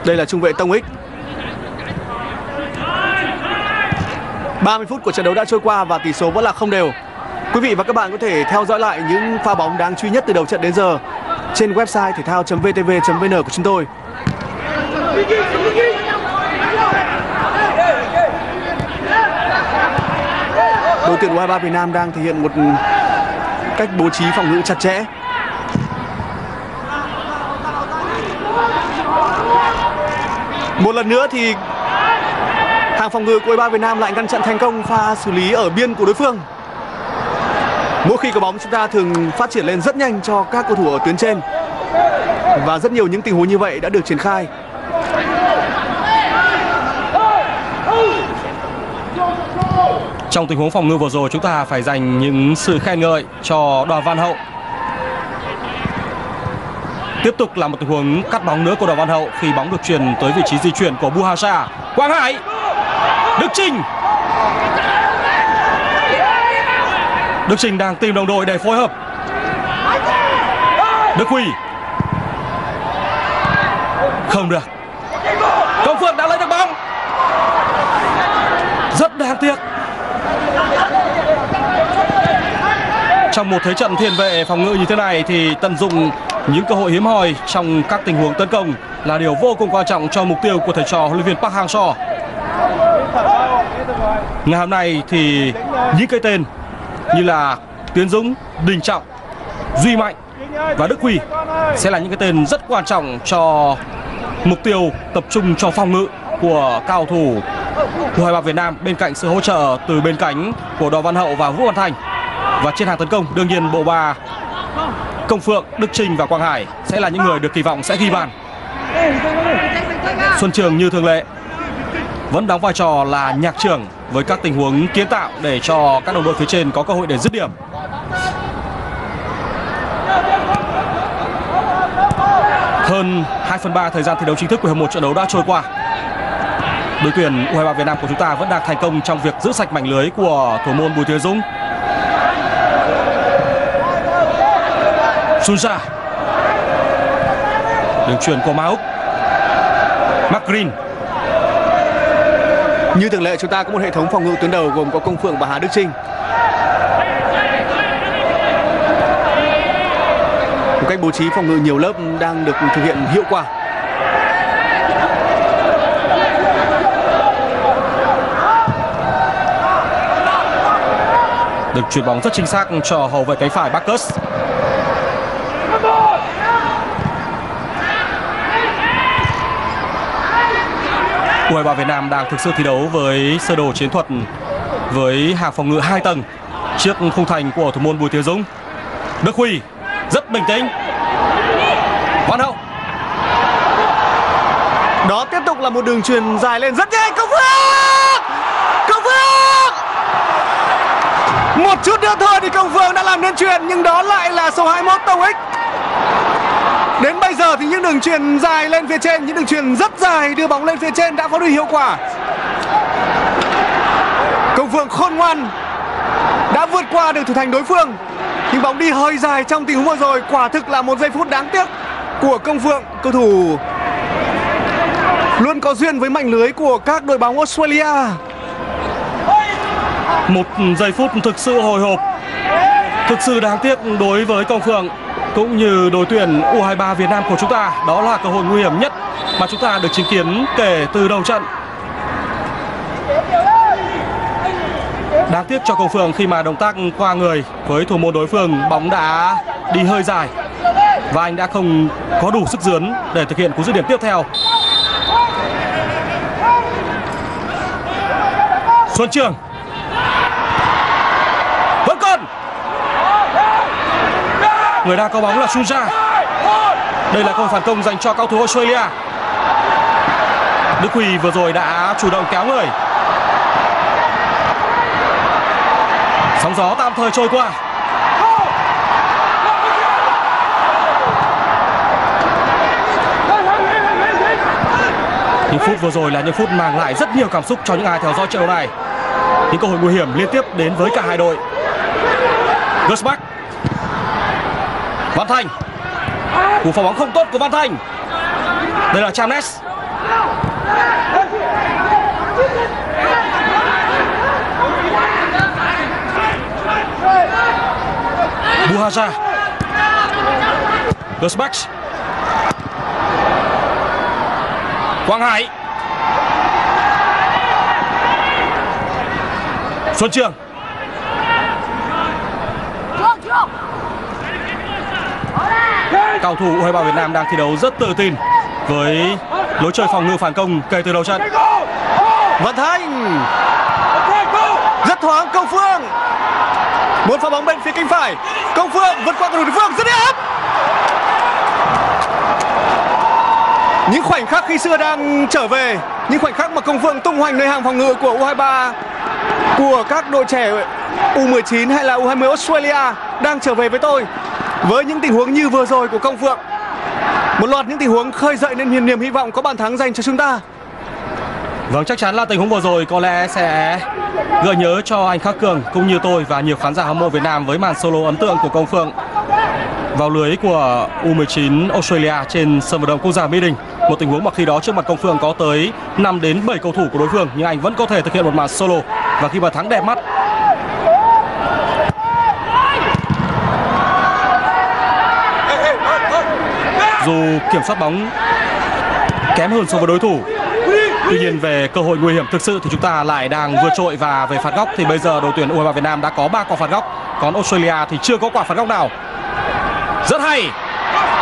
Đây là trung vệ Tông Ích. 30 phút của trận đấu đã trôi qua và tỷ số vẫn là không đều. Quý vị và các bạn có thể theo dõi lại những pha bóng đáng chú ý nhất từ đầu trận đến giờ trên website thể thao.vtv.vn của chúng tôi. Tuyển U23 Việt Nam đang thể hiện một cách bố trí phòng ngự chặt chẽ. Một lần nữa thì hàng phòng ngự của U23 Việt Nam lại ngăn chặn thành công pha xử lý ở biên của đối phương. Mỗi khi có bóng, chúng ta thường phát triển lên rất nhanh cho các cầu thủ ở tuyến trên. Và rất nhiều những tình huống như vậy đã được triển khai. Trong tình huống phòng ngự vừa rồi chúng ta phải dành những sự khen ngợi cho Đoàn Văn Hậu. Tiếp tục là một tình huống cắt bóng nữa của Đoàn Văn Hậu khi bóng được truyền tới vị trí di chuyển của Buhasa. Quang Hải, Đức Trinh. Đức Trinh đang tìm đồng đội để phối hợp. Đức Huy. Không được. Công Phượng đã lấy được bóng. Rất đáng tiếc trong một thế trận thiên vệ phòng ngự như thế này thì tận dụng những cơ hội hiếm hoi trong các tình huống tấn công là điều vô cùng quan trọng cho mục tiêu của thầy trò huấn luyện viên Park Hang-seo. Ngày hôm nay thì những cái tên như là Tiến Dũng, Đình Trọng, Duy Mạnh và Đức Huy sẽ là những cái tên rất quan trọng cho mục tiêu tập trung cho phòng ngự của cao thủ của hai Việt Nam bên cạnh sự hỗ trợ từ bên cánh của Đoàn Văn Hậu và Vũ Văn Thành. Và trên hàng tấn công đương nhiên bộ ba Công Phượng, Đức Trình và Quang Hải sẽ là những người được kỳ vọng sẽ ghi bàn. Xuân Trường như thường lệ vẫn đóng vai trò là nhạc trưởng với các tình huống kiến tạo để cho các đồng đội phía trên có cơ hội để dứt điểm. Hơn 2 phần 3 thời gian thi đấu chính thức của hiệp một trận đấu đã trôi qua đội tuyển U23 Việt Nam của chúng ta vẫn đang thành công trong việc giữ sạch mảnh lưới của thủ môn Bùi Thế Dũng. Suza đường chuyển của Ma Úc Macrin như thường lệ chúng ta có một hệ thống phòng ngự tuyến đầu gồm có Công Phượng và Hà Đức Trinh. Một cách bố trí phòng ngự nhiều lớp đang được thực hiện hiệu quả. Được chuyển bóng rất chính xác cho hậu vệ cánh phải Barkus U23 Việt Nam đang thực sự thi đấu với sơ đồ chiến thuật với hàng phòng ngự hai tầng trước khung thành của thủ môn Bùi Tiến Dũng. Đức Huy rất bình tĩnh. Văn Hậu Đó tiếp tục là một đường truyền dài lên rất nhanh Công Vương, Công Vương. Một chút nữa thôi thì Công Vương đã làm nên chuyện Nhưng đó lại là số 21 Tông Ích Đến bây giờ thì những đường truyền dài lên phía trên Những đường truyền rất dài đưa bóng lên phía trên đã có được hiệu quả. Công Phượng khôn ngoan Đã vượt qua được thủ thành đối phương. Nhưng bóng đi hơi dài trong tình huống vừa rồi Quả thực là một giây phút đáng tiếc Của Công Phượng Cầu thủ. Luôn có duyên với mảnh lưới của các đội bóng Australia. Một giây phút thực sự hồi hộp, thực sự đáng tiếc đối với Công Phượng cũng như đội tuyển U23 Việt Nam của chúng ta. Đó là cơ hội nguy hiểm nhất mà chúng ta được chứng kiến kể từ đầu trận. Đáng tiếc cho cầu Phượng khi mà động tác qua người với thủ môn đối phương bóng đã đi hơi dài và anh đã không có đủ sức dướn để thực hiện cú dứt điểm tiếp theo. Xuân Trường Vẫn còn Người đang có bóng là Suja Đây là câu phản công dành cho cao thủ Australia Đức Huy vừa rồi đã chủ động kéo người Sóng gió tạm thời trôi qua Những phút vừa rồi là những phút mang lại rất nhiều cảm xúc cho những ai theo dõi trận đấu này. Những cơ hội nguy hiểm liên tiếp đến với cả hai đội. Gersbach. Văn Thành. Cú phá bóng không tốt của Văn Thành. Đây là Chamnes. Buhaja. Gersbach. Quang Hải Xuân Trường Cầu thủ U23 Việt Nam đang thi đấu rất tự tin với lối chơi phòng ngự phản công kể từ đầu trận. Vận Thanh rất thoáng Công Phương muốn pha bóng bên phía cánh phải Công Phương vượt qua cầu thủ đối phương, rất đẹp. những khoảnh khắc khi xưa đang trở về, những khoảnh khắc mà công phượng tung hoành nơi hàng phòng ngự của U23 của các đội trẻ U19 hay là U20 Australia đang trở về với tôi với những tình huống như vừa rồi của công phượng, một loạt những tình huống khơi dậy nên niềm hy vọng có bàn thắng dành cho chúng ta Vâng chắc chắn là tình huống vừa rồi có lẽ sẽ gợi nhớ cho anh Khắc Cường cũng như tôi và nhiều khán giả hâm mộ Việt Nam với màn solo ấn tượng của Công Phượng vào lưới của U19 Australia trên sân vận động quốc gia Mỹ Đình. Một tình huống mà khi đó trước mặt Công Phượng có tới 5 đến 7 cầu thủ của đối phương, nhưng anh vẫn có thể thực hiện một màn solo và khi mà thắng đẹp mắt dù kiểm soát bóng kém hơn so với đối thủ Tuy nhiên về cơ hội nguy hiểm thực sự thì chúng ta lại đang vượt trội và về phạt góc thì bây giờ đội tuyển U23 Việt Nam đã có 3 quả phạt góc, còn Australia thì chưa có quả phạt góc nào. Rất hay.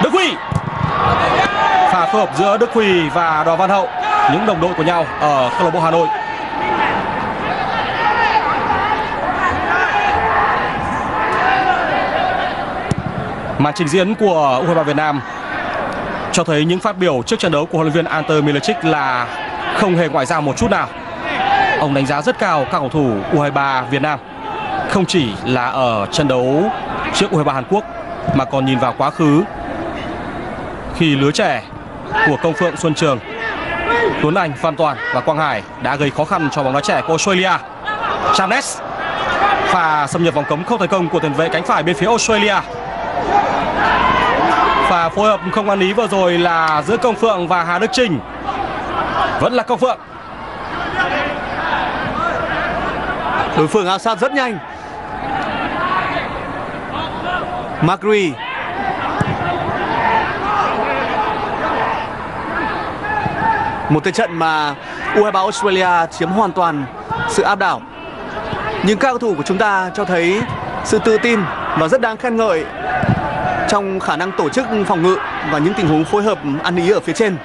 Đức Huy. Pha phối hợp giữa Đức Huy và Đoàn Văn Hậu, những đồng đội của nhau ở câu lạc bộ Hà Nội. Màn trình diễn của U23 Việt Nam cho thấy những phát biểu trước trận đấu của huấn luyện viên Ante Milicic là không hề ngoại giao một chút nào. Ông đánh giá rất cao các cầu thủ U23 Việt Nam. Không chỉ là ở trận đấu trước U23 Hàn Quốc mà còn nhìn vào quá khứ khi lứa trẻ của Công Phượng Xuân Trường, Tuấn Anh, Phan Toàn và Quang Hải đã gây khó khăn cho bóng đá trẻ của Australia. Chamnes pha xâm nhập vòng cấm không thành công của tiền vệ cánh phải bên phía Australia và phối hợp không ăn ý vừa rồi là giữa Công Phượng và Hà Đức Trình. Vẫn là Công Phượng. Đối phương áp sát rất nhanh. Macri một thế trận mà U23 Australia chiếm hoàn toàn sự áp đảo. Nhưng các cầu thủ của chúng ta cho thấy sự tự tin và rất đáng khen ngợi trong khả năng tổ chức phòng ngự và những tình huống phối hợp ăn ý ở phía trên.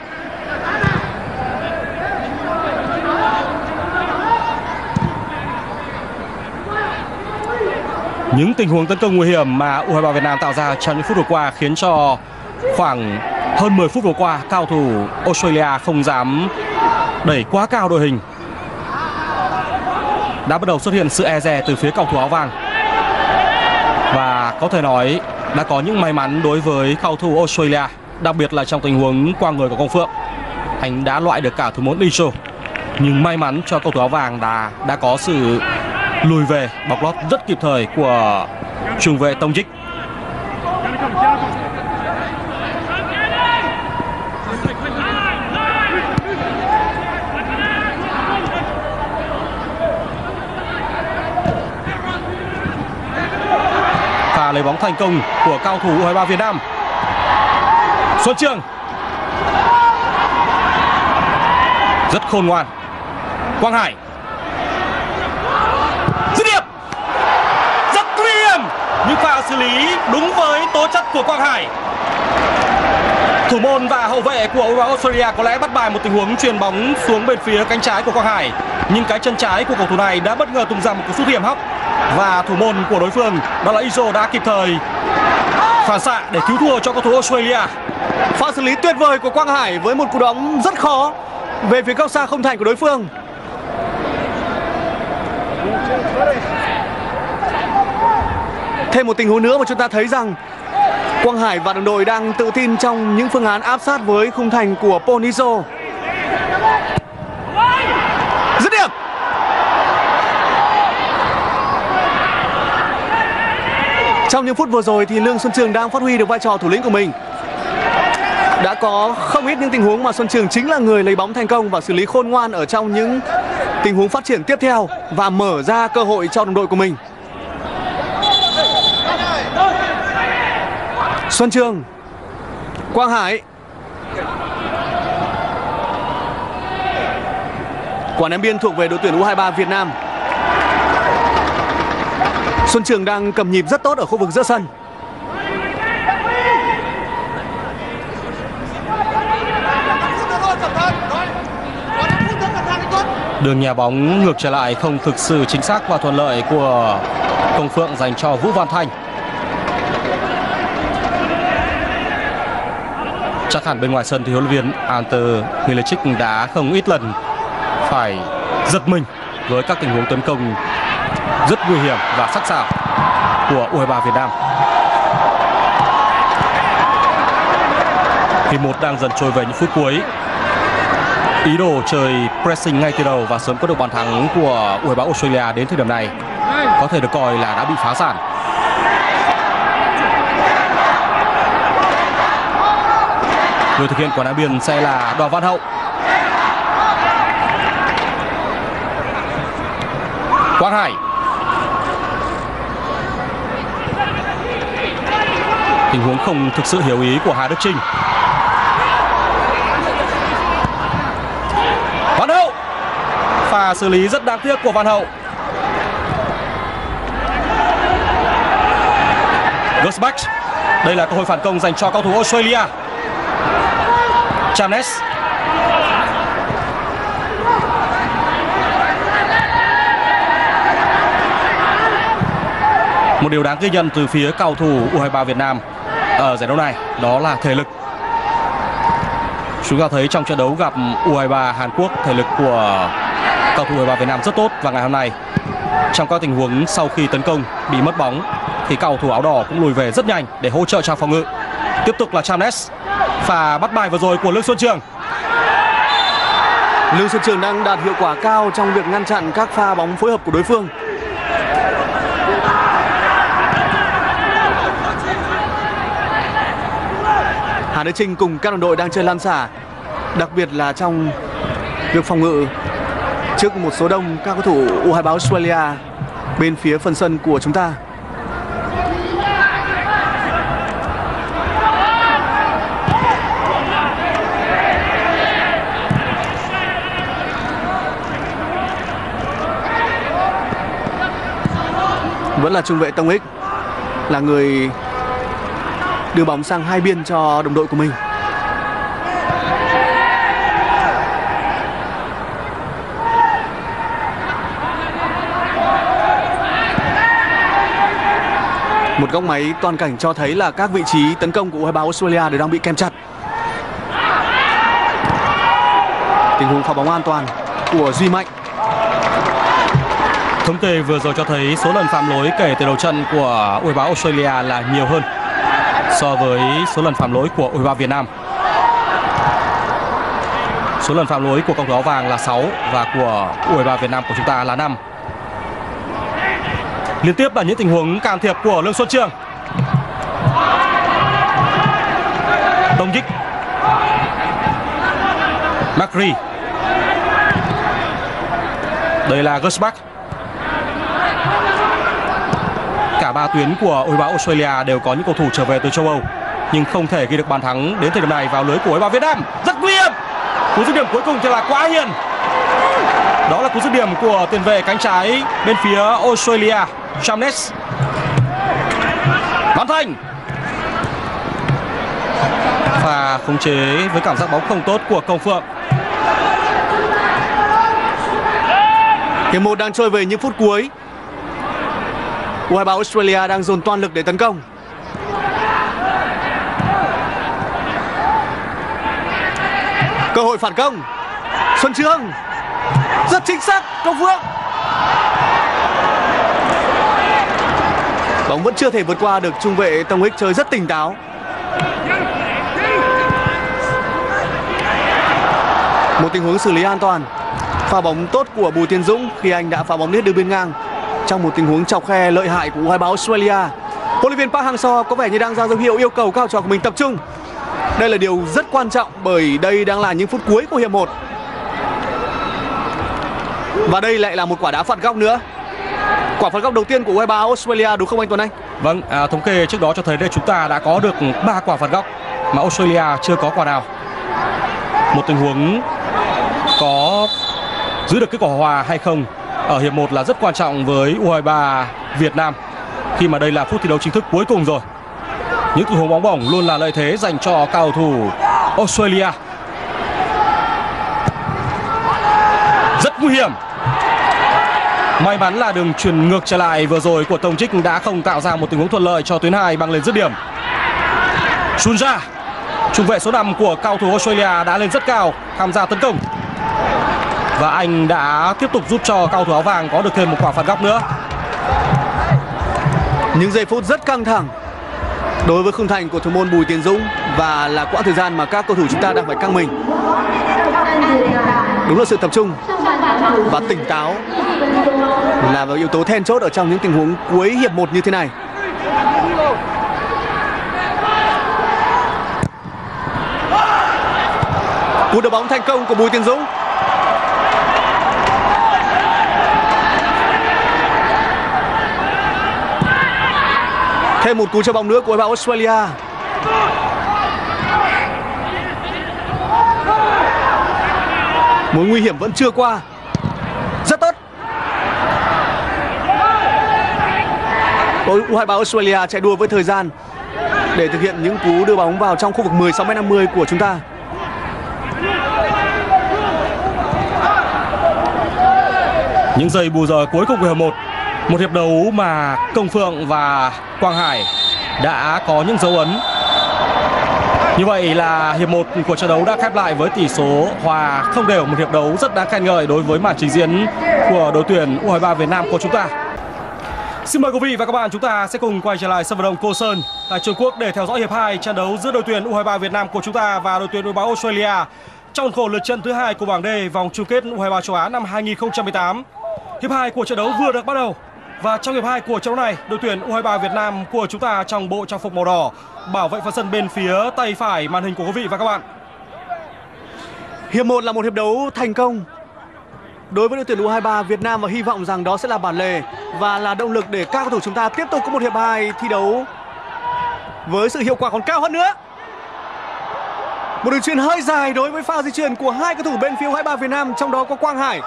Những tình huống tấn công nguy hiểm mà U23 Việt Nam tạo ra trong những phút vừa qua khiến cho khoảng hơn 10 phút vừa qua, cao thủ Australia không dám đẩy quá cao đội hình. Đã bắt đầu xuất hiện sự e dè từ phía cầu thủ áo vàng. Và có thể nói đã có những may mắn đối với cầu thủ Australia, đặc biệt là trong tình huống qua người của Công Phượng. Anh đã loại được cả thủ môn Liso. Nhưng may mắn cho cầu thủ áo vàng đã đã có sự lùi về bọc lót rất kịp thời của trung vệ Tông dích. Bóng thành công của cao thủ U23 Việt Nam. Xuân Trường. Rất khôn ngoan. Quang Hải. Dứt điểm. Rất nguy hiểm. Nhưng pha xử lý đúng với tố chất của Quang Hải. Thủ môn và hậu vệ của U23 Australia có lẽ bắt bài một tình huống chuyền bóng xuống bên phía cánh trái của Quang Hải. Nhưng cái chân trái của cầu thủ này đã bất ngờ tung ra một cú sút hiểm hóc và thủ môn của đối phương đó là Iso đã kịp thời phản xạ để cứu thua cho cầu thủ Australia Pha xử lý tuyệt vời của Quang Hải với một cú đóng rất khó về phía góc xa không thành của đối phương. Thêm một tình huống nữa mà chúng ta thấy rằng Quang Hải và đồng đội đang tự tin trong những phương án áp sát với khung thành của Ponizo. Dứt điểm. Trong những phút vừa rồi thì Lương Xuân Trường đang phát huy được vai trò thủ lĩnh của mình. Đã có không ít những tình huống mà Xuân Trường chính là người lấy bóng thành công và xử lý khôn ngoan ở trong những tình huống phát triển tiếp theo và mở ra cơ hội cho đồng đội của mình. Xuân Trường, Quang Hải Quả ném biên thuộc về đội tuyển U23 Việt Nam Xuân Trường đang cầm nhịp rất tốt ở khu vực giữa sân. Đường nhà bóng ngược trở lại không thực sự chính xác và thuận lợi của Công Phượng dành cho Vũ Văn Thanh. Chắc hẳn bên ngoài sân thì huấn luyện viên Ante Milicic đã không ít lần phải giật mình với các tình huống tấn công rất nguy hiểm và sắc sảo của U23 Việt Nam. Hiệp một đang dần trôi về những phút cuối. Ý đồ chơi pressing ngay từ đầu và sớm có được bàn thắng của U23 Australia đến thời điểm này, có thể được coi là đã bị phá sản. Người thực hiện quả đá biên sẽ là Đoàn Văn Hậu. Quang Hải. Tình huống không thực sự hiểu ý của Hà Đức Trinh. Văn Hậu. Pha xử lý rất đáng tiếc của Văn Hậu. Gusbach. Đây là cơ hội phản công dành cho cầu thủ Australia. Chanes Một điều đáng ghi nhận từ phía cầu thủ U23 Việt Nam ở giải đấu này đó là thể lực. Chúng ta thấy trong trận đấu gặp U23 Hàn Quốc, thể lực của cầu thủ U23 Việt Nam rất tốt và ngày hôm nay, trong các tình huống sau khi tấn công, bị mất bóng thì cầu thủ áo đỏ cũng lùi về rất nhanh để hỗ trợ trang phòng ngự. Tiếp tục là Chanes và bắt bài vừa rồi của Lương Xuân Trường. Lương Xuân Trường đang đạt hiệu quả cao trong việc ngăn chặn các pha bóng phối hợp của đối phương. Đức Trinh cùng các đồng đội đang chơi lan xả, đặc biệt là trong việc phòng ngự trước một số đông các cầu thủ U23 Australia bên phía phần sân của chúng ta. vẫn là trung vệ Tông Ích là người đưa bóng sang hai biên cho đồng đội của mình. Một góc máy toàn cảnh cho thấy là các vị trí tấn công của U23 Australia đều đang bị kem chặt. Tình huống phá bóng an toàn của Duy Mạnh. Thống kê vừa rồi cho thấy số lần phạm lỗi kể từ đầu trận của U23 Australia là nhiều hơn so với số lần phạm lỗi của U23 Việt Nam. Số lần phạm lỗi của công áo vàng là 6 và của U23 Việt Nam của chúng ta là 5. Liên tiếp là những tình huống can thiệp của Lương Xuân Trường. Tông Dích. Macri. Đây là Gersbach. Cả ba tuyến của U23 Australia đều có những cầu thủ trở về từ châu Âu nhưng không thể ghi được bàn thắng đến thời điểm này vào lưới của U23 Việt Nam. Rất nguy hiểm. Cú dứt điểm cuối cùng thì là quá hiền. Đó là cú dứt điểm của tiền vệ cánh trái bên phía Australia, Chamnes. Văn Thành. Và khống chế với cảm giác bóng không tốt của Công Phượng. Hiệp một đang trôi về những phút cuối. U23 Australia đang dồn toàn lực để tấn công. Cơ hội phản công. Xuân Trường rất chính xác, Công Vượng Bóng vẫn chưa thể vượt qua được trung vệ Tông Hích chơi rất tỉnh táo. Một tình huống xử lý an toàn pha bóng tốt của Bùi Tiến Dũng khi anh đã phá bóng nét đường biên ngang trong một tình huống chọc khe lợi hại của U23 Australia. Huấn luyện viên Park Hang-seo có vẻ như đang ra dấu hiệu yêu cầu các học trò của mình tập trung. Đây là điều rất quan trọng bởi đây đang là những phút cuối của hiệp 1. Và đây lại là một quả đá phạt góc nữa. Quả phạt góc đầu tiên của U23 Australia đúng không anh Tuấn Anh? Vâng, à, thống kê trước đó cho thấy đây chúng ta đã có được 3 quả phạt góc mà Australia chưa có quả nào. Một tình huống có giữ được cái quả hòa hay không ở hiệp 1 là rất quan trọng với U23 Việt Nam khi mà đây là phút thi đấu chính thức cuối cùng rồi. Những tình huống bóng bổng luôn là lợi thế dành cho cầu thủ Australia. Rất nguy hiểm. May mắn là đường truyền ngược trở lại vừa rồi của Tông Trích đã không tạo ra một tình huống thuận lợi cho tuyến 2 bằng lên dứt điểm. Sunja, trung vệ số 5 của cầu thủ Australia đã lên rất cao tham gia tấn công. Và anh đã tiếp tục giúp cho cầu thủ áo vàng có được thêm một quả phạt góc nữa. Những giây phút rất căng thẳng đối với khung thành của thủ môn Bùi Tiến Dũng và là quãng thời gian mà các cầu thủ chúng ta đang phải căng mình. Đúng là sự tập trung và tỉnh táo là một yếu tố then chốt ở trong những tình huống cuối hiệp 1 như thế này. Cú đá bóng thành công của Bùi Tiến Dũng. Thêm một cú cho bóng nữa của bạn Australia. Mối nguy hiểm vẫn chưa qua. Rất tốt. U23 Australia chạy đua với thời gian để thực hiện những cú đưa bóng vào trong khu vực 16m50 của chúng ta. Những giây bù giờ cuối cùng của hiệp 1 một hiệp đấu mà Công Phượng và Quang Hải đã có những dấu ấn. Như vậy là hiệp 1 của trận đấu đã khép lại với tỷ số hòa không đều. Một hiệp đấu rất đáng khen ngợi đối với màn trình diễn của đội tuyển U23 Việt Nam của chúng ta. Xin mời quý vị và các bạn chúng ta sẽ cùng quay trở lại sân vận động Cô Sơn tại Trung Quốc để theo dõi hiệp 2 trận đấu giữa đội tuyển U23 Việt Nam của chúng ta và đội tuyển U23 Australia trong khổ lượt trận thứ hai của bảng D vòng chung kết U23 châu Á năm 2018. Hiệp 2 của trận đấu vừa được bắt đầu và trong hiệp 2 của trận đấu này, đội tuyển U23 Việt Nam của chúng ta trong bộ trang phục màu đỏ bảo vệ phần sân bên phía tay phải màn hình của quý vị và các bạn. Hiệp 1 là một hiệp đấu thành công đối với đội tuyển U23 Việt Nam và hy vọng rằng đó sẽ là bản lề và là động lực để các cầu thủ chúng ta tiếp tục có một hiệp 2 thi đấu với sự hiệu quả còn cao hơn nữa. Một đường chuyền hơi dài đối với pha di chuyển của hai cầu thủ bên phía U23 Việt Nam trong đó có Quang Hải.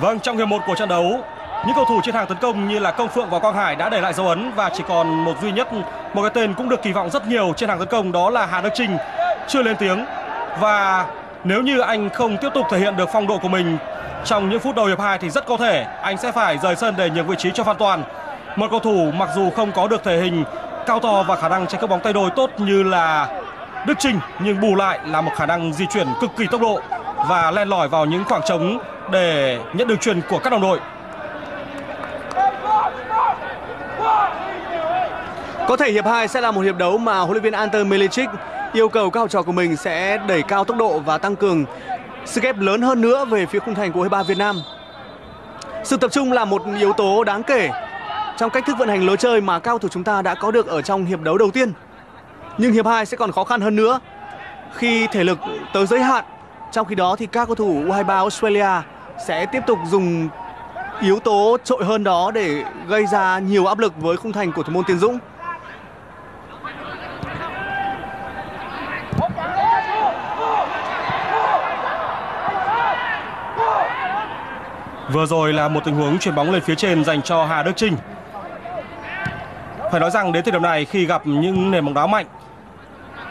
Vâng, trong hiệp 1 của trận đấu, những cầu thủ trên hàng tấn công như là Công Phượng và Quang Hải đã để lại dấu ấn và chỉ còn một duy nhất một cái tên cũng được kỳ vọng rất nhiều trên hàng tấn công đó là Hà Đức Trinh chưa lên tiếng và nếu như anh không tiếp tục thể hiện được phong độ của mình trong những phút đầu hiệp 2 thì rất có thể anh sẽ phải rời sân để nhường vị trí cho Phan Toàn. Một cầu thủ mặc dù không có được thể hình cao to và khả năng tranh cướp bóng tay đôi tốt như là Đức Trinh nhưng bù lại là một khả năng di chuyển cực kỳ tốc độ và len lỏi vào những khoảng trống để nhận đường truyền của các đồng đội. Có thể hiệp 2 sẽ là một hiệp đấu mà huấn luyện viên Ante Milicic yêu cầu các học trò của mình sẽ đẩy cao tốc độ và tăng cường sức ép lớn hơn nữa về phía khung thành của U23 Việt Nam. Sự tập trung là một yếu tố đáng kể trong cách thức vận hành lối chơi mà cao thủ chúng ta đã có được ở trong hiệp đấu đầu tiên. Nhưng hiệp 2 sẽ còn khó khăn hơn nữa khi thể lực tới giới hạn. Trong khi đó thì các cầu thủ U23 Australia sẽ tiếp tục dùng yếu tố trội hơn đó để gây ra nhiều áp lực với khung thành của thủ môn Tiến Dũng. Vừa rồi là một tình huống chuyển bóng lên phía trên dành cho Hà Đức Trinh. Phải nói rằng đến thời điểm này khi gặp những nền bóng đá mạnh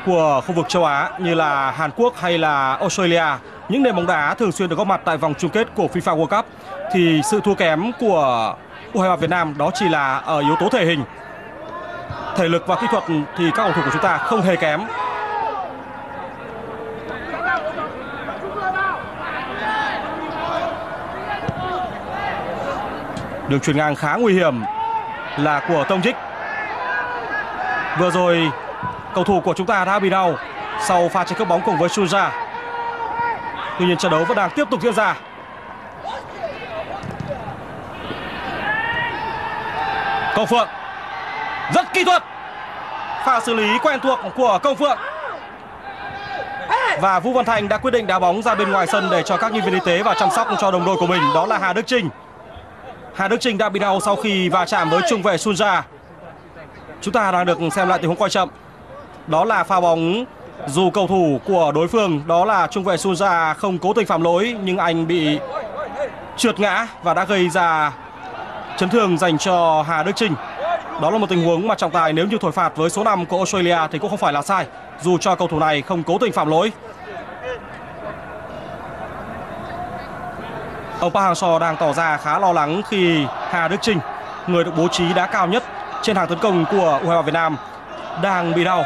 của khu vực châu Á như là Hàn Quốc hay là Australia, những nền bóng đá thường xuyên được góp mặt tại vòng chung kết của FIFA World Cup thì sự thua kém của U23 Việt Nam đó chỉ là ở yếu tố thể hình. Thể lực và kỹ thuật thì các cầu thủ của chúng ta không hề kém Đường chuyển ngang khá nguy hiểm là của Tông Trích. Vừa rồi cầu thủ của chúng ta đã bị đau sau pha tranh cướp bóng cùng với Suza Tuy nhiên trận đấu vẫn đang tiếp tục diễn ra. Công Phượng rất kỹ thuật. Pha xử lý quen thuộc của Công Phượng. Và Vũ Văn Thành đã quyết định đá bóng ra bên ngoài sân để cho các nhân viên y tế và chăm sóc cho đồng đội của mình, đó là Hà Đức Trinh. Hà Đức Trinh đã bị đau sau khi va chạm với trung vệ Sunja. Chúng ta đang được xem lại tình huống quay chậm. Đó là pha bóng dù cầu thủ của đối phương đó là trung vệ Suza không cố tình phạm lỗi nhưng anh bị trượt ngã và đã gây ra chấn thương dành cho Hà Đức Trinh. Đó là một tình huống mà trọng tài nếu như thổi phạt với số 5 của Australia thì cũng không phải là sai dù cho cầu thủ này không cố tình phạm lỗi. Ông Park Hang-seo đang tỏ ra khá lo lắng khi Hà Đức Trinh, người được bố trí đá cao nhất trên hàng tấn công của U23 Việt Nam, đang bị đau.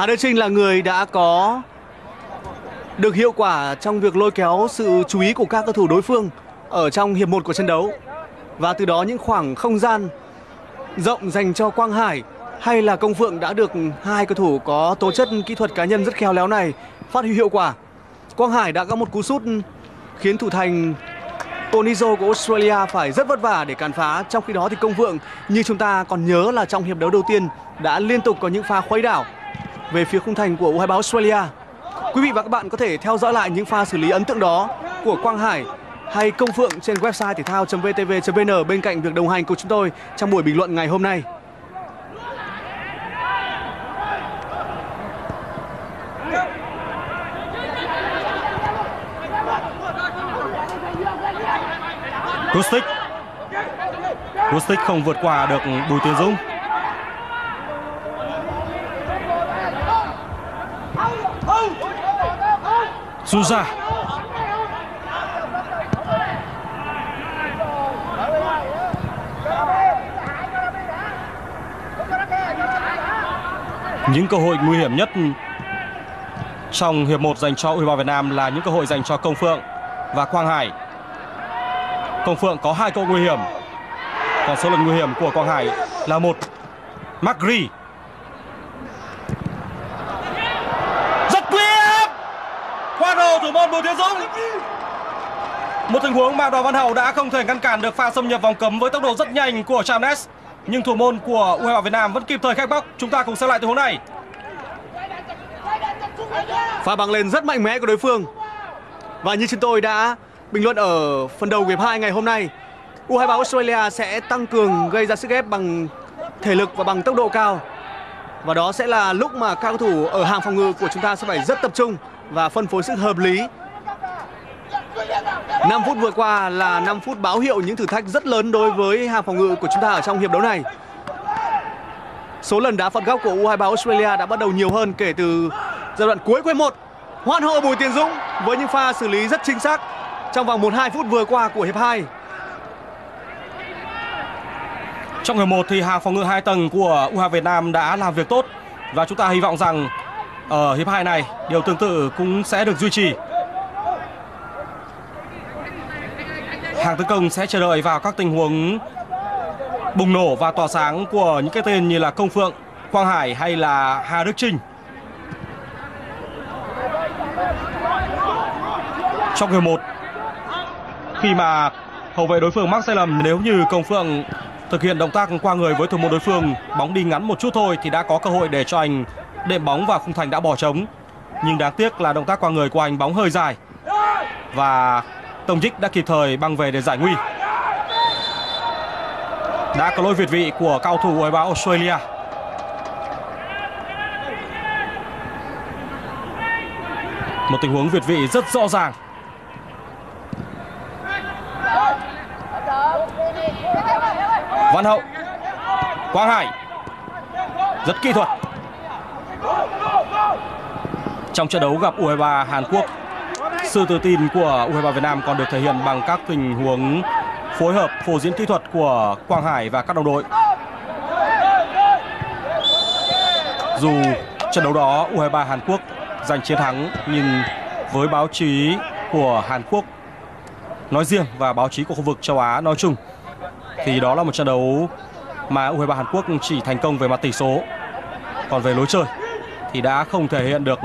Hà Đức Trinh là người đã có được hiệu quả trong việc lôi kéo sự chú ý của các cầu thủ đối phương ở trong hiệp 1 của trận đấu. Và từ đó những khoảng không gian rộng dành cho Quang Hải hay là Công Phượng đã được hai cầu thủ có tố chất kỹ thuật cá nhân rất khéo léo này phát huy hiệu quả. Quang Hải đã có một cú sút khiến thủ thành Tonizo của Australia phải rất vất vả để cản phá. Trong khi đó thì Công Phượng, như chúng ta còn nhớ là trong hiệp đấu đầu tiên, đã liên tục có những pha khuấy đảo về phía khung thành của U23 Australia. Quý vị và các bạn có thể theo dõi lại những pha xử lý ấn tượng đó của Quang Hải hay Công Phượng trên website thể thao.vtv.vn bên cạnh việc đồng hành của chúng tôi trong buổi bình luận ngày hôm nay. Rustic Rustic không vượt qua được Bùi Tiến Dũng Suza. Những cơ hội nguy hiểm nhất trong hiệp 1 dành cho U23 Việt Nam là những cơ hội dành cho Công Phượng và Quang Hải. Công Phượng có hai cơ nguy hiểm. Còn số lần nguy hiểm của Quang Hải là một. Magri Rất nguy hiểm Qua đầu thủ môn Bùi Tiến Dũng một mà Đoàn Văn Hậu đã không thể ngăn cản được pha xâm nhập vòng cấm với tốc độ rất nhanh của Chamnes Nhưng thủ môn của U23 Việt Nam vẫn kịp thời khép bóc. Chúng ta cùng xem lại tình huống này. Pha bằng lên rất mạnh mẽ của đối phương. Và như chúng tôi đã bình luận ở phần đầu hiệp 2 ngày hôm nay U23 Australia sẽ tăng cường gây ra sức ép bằng thể lực và bằng tốc độ cao. Và đó sẽ là lúc mà các cầu thủ ở hàng phòng ngự của chúng ta sẽ phải rất tập trung và phân phối sức hợp lý 5 phút vừa qua là 5 phút báo hiệu những thử thách rất lớn đối với hàng phòng ngự của chúng ta ở trong hiệp đấu này. Số lần đá phạt góc của U23 Australia đã bắt đầu nhiều hơn kể từ giai đoạn cuối quay 1. Hoan hô Bùi Tiến Dũng với những pha xử lý rất chính xác trong vòng 1-2 phút vừa qua của hiệp 2. Trong hiệp 1 thì hàng phòng ngự 2 tầng của U23 Việt Nam đã làm việc tốt và chúng ta hy vọng rằng ở hiệp 2 này, điều tương tự cũng sẽ được duy trì. Hàng tấn công sẽ chờ đợi vào các tình huống bùng nổ và tỏa sáng của những cái tên như là Công Phượng, Quang Hải hay là Hà Đức Trinh. Trong hiệp 1 khi mà hậu vệ đối phương mắc sai lầm nếu như Công Phượng thực hiện động tác qua người với thủ môn đối phương bóng đi ngắn một chút thôi thì đã có cơ hội để cho anh đệm bóng và khung thành đã bỏ trống nhưng đáng tiếc là động tác qua người của anh bóng hơi dài và Tông Dích đã kịp thời băng về để giải nguy. Đã có lỗi việt vị của cao thủ U23 Australia. Một tình huống việt vị rất rõ ràng. Văn Hậu, Quang Hải, Rất kỹ thuật. Trong trận đấu gặp U23 Hàn Quốc sự tự tin của U23 Việt Nam còn được thể hiện bằng các tình huống phối hợp, phổ diễn kỹ thuật của Quang Hải và các đồng đội Dù trận đấu đó U23 Hàn Quốc giành chiến thắng, nhưng với báo chí của Hàn Quốc nói riêng và báo chí của khu vực châu Á nói chung, thì đó là một trận đấu mà U23 Hàn Quốc chỉ thành công về mặt tỷ số. Còn về lối chơi thì đã không thể hiện được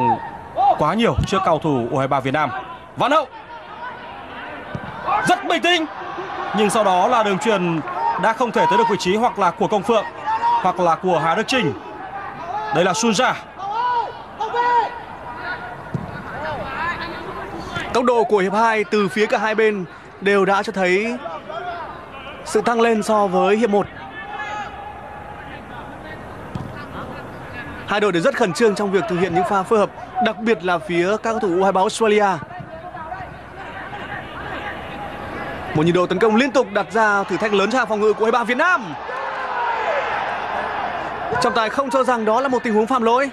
quá nhiều trước cao thủ U23 Việt Nam. Văn Hậu rất bình tĩnh nhưng sau đó là đường truyền đã không thể tới được vị trí hoặc là của Công Phượng hoặc là của Hà Đức Trinh. Đây là Sunja. Tốc độ của hiệp 2 từ phía cả hai bên đều đã cho thấy sự tăng lên so với hiệp 1. Hai đội đều rất khẩn trương trong việc thực hiện những pha phối hợp, đặc biệt là phía các cầu thủ U23 Australia. Một nhịp độ tấn công liên tục đặt ra thử thách lớn cho hàng phòng ngự của U23 Việt Nam. Trọng tài không cho rằng đó là một tình huống phạm lỗi.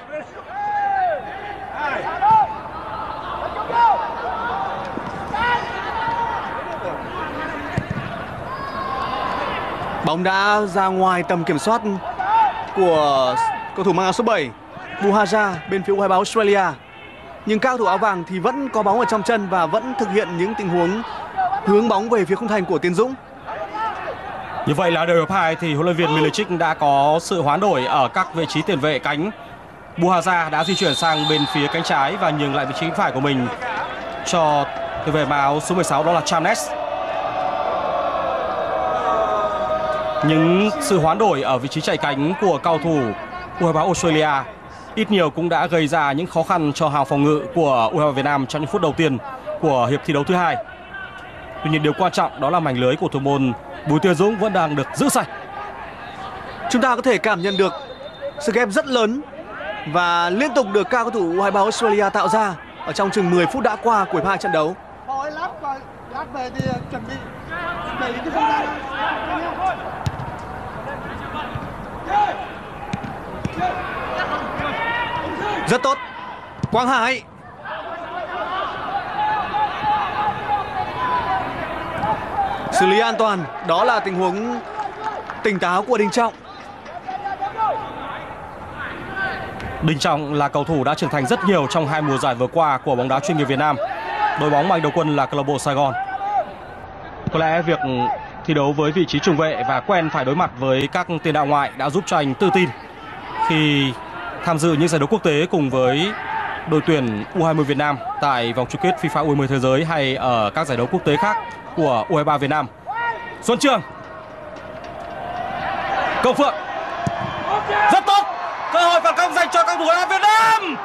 Bóng đã ra ngoài tầm kiểm soát của cầu thủ mang áo số 7 Buhaja, bên phía U23 Australia. Nhưng cao thủ áo vàng thì vẫn có bóng ở trong chân và vẫn thực hiện những tình huống hướng bóng về phía khung thành của Tiến Dũng. Như vậy là đội hiệp 2 thì huấn luyện viên Milicic đã có sự hoán đổi ở các vị trí tiền vệ cánh. Buhaza đã di chuyển sang bên phía cánh trái và nhường lại vị trí phải của mình cho tiền vệ áo số 16 đó là Chanes. những sự hoán đổi ở vị trí chạy cánh của cao thủ U23 Australia ít nhiều cũng đã gây ra những khó khăn cho hàng phòng ngự của U23 Việt Nam trong những phút đầu tiên của hiệp thi đấu thứ hai. Tuy nhiên điều quan trọng đó là mảnh lưới của thủ môn Bùi Tiến Dũng vẫn đang được giữ sạch. Chúng ta có thể cảm nhận được sức ép rất lớn và liên tục được các cầu thủ U23 Australia tạo ra ở trong chừng 10 phút đã qua của hai trận đấu. Rất tốt Quang Hải Xử lý an toàn, Đó là tình huống tỉnh táo của Đình Trọng Đình Trọng là cầu thủ đã trưởng thành rất nhiều trong hai mùa giải vừa qua của bóng đá chuyên nghiệp Việt Nam. Đội bóng mạnh đầu quân là câu lạc bộ Sài Gòn. Có lẽ việc thi đấu với vị trí trung vệ và quen phải đối mặt với các tiền đạo ngoại đã giúp cho anh tự tin khi tham dự những giải đấu quốc tế cùng với đội tuyển U20 Việt Nam tại vòng chung kết FIFA U20 thế giới hay ở các giải đấu quốc tế khác của U23 Việt Nam. Xuân Trường. Công Phượng. Rất tốt. Cơ hội phản công dành cho các thủ U23 Việt Nam.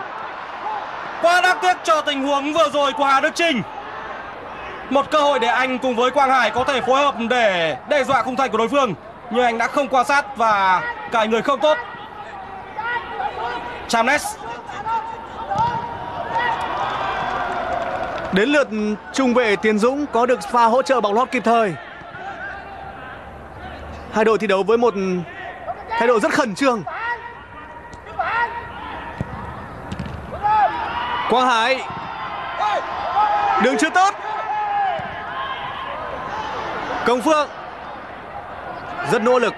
Quá đáng tiếc cho tình huống vừa rồi của Hà Đức Trinh. Một cơ hội để anh cùng với Quang Hải có thể phối hợp để đe dọa khung thành của đối phương. Nhưng anh đã không quan sát và cài người không tốt. Chamnes Đến lượt trung vệ Tiến Dũng có được pha hỗ trợ bóng lót kịp thời. Hai đội thi đấu với một thái độ rất khẩn trương. Quang Hải Đường chưa tốt Công Phượng Rất nỗ lực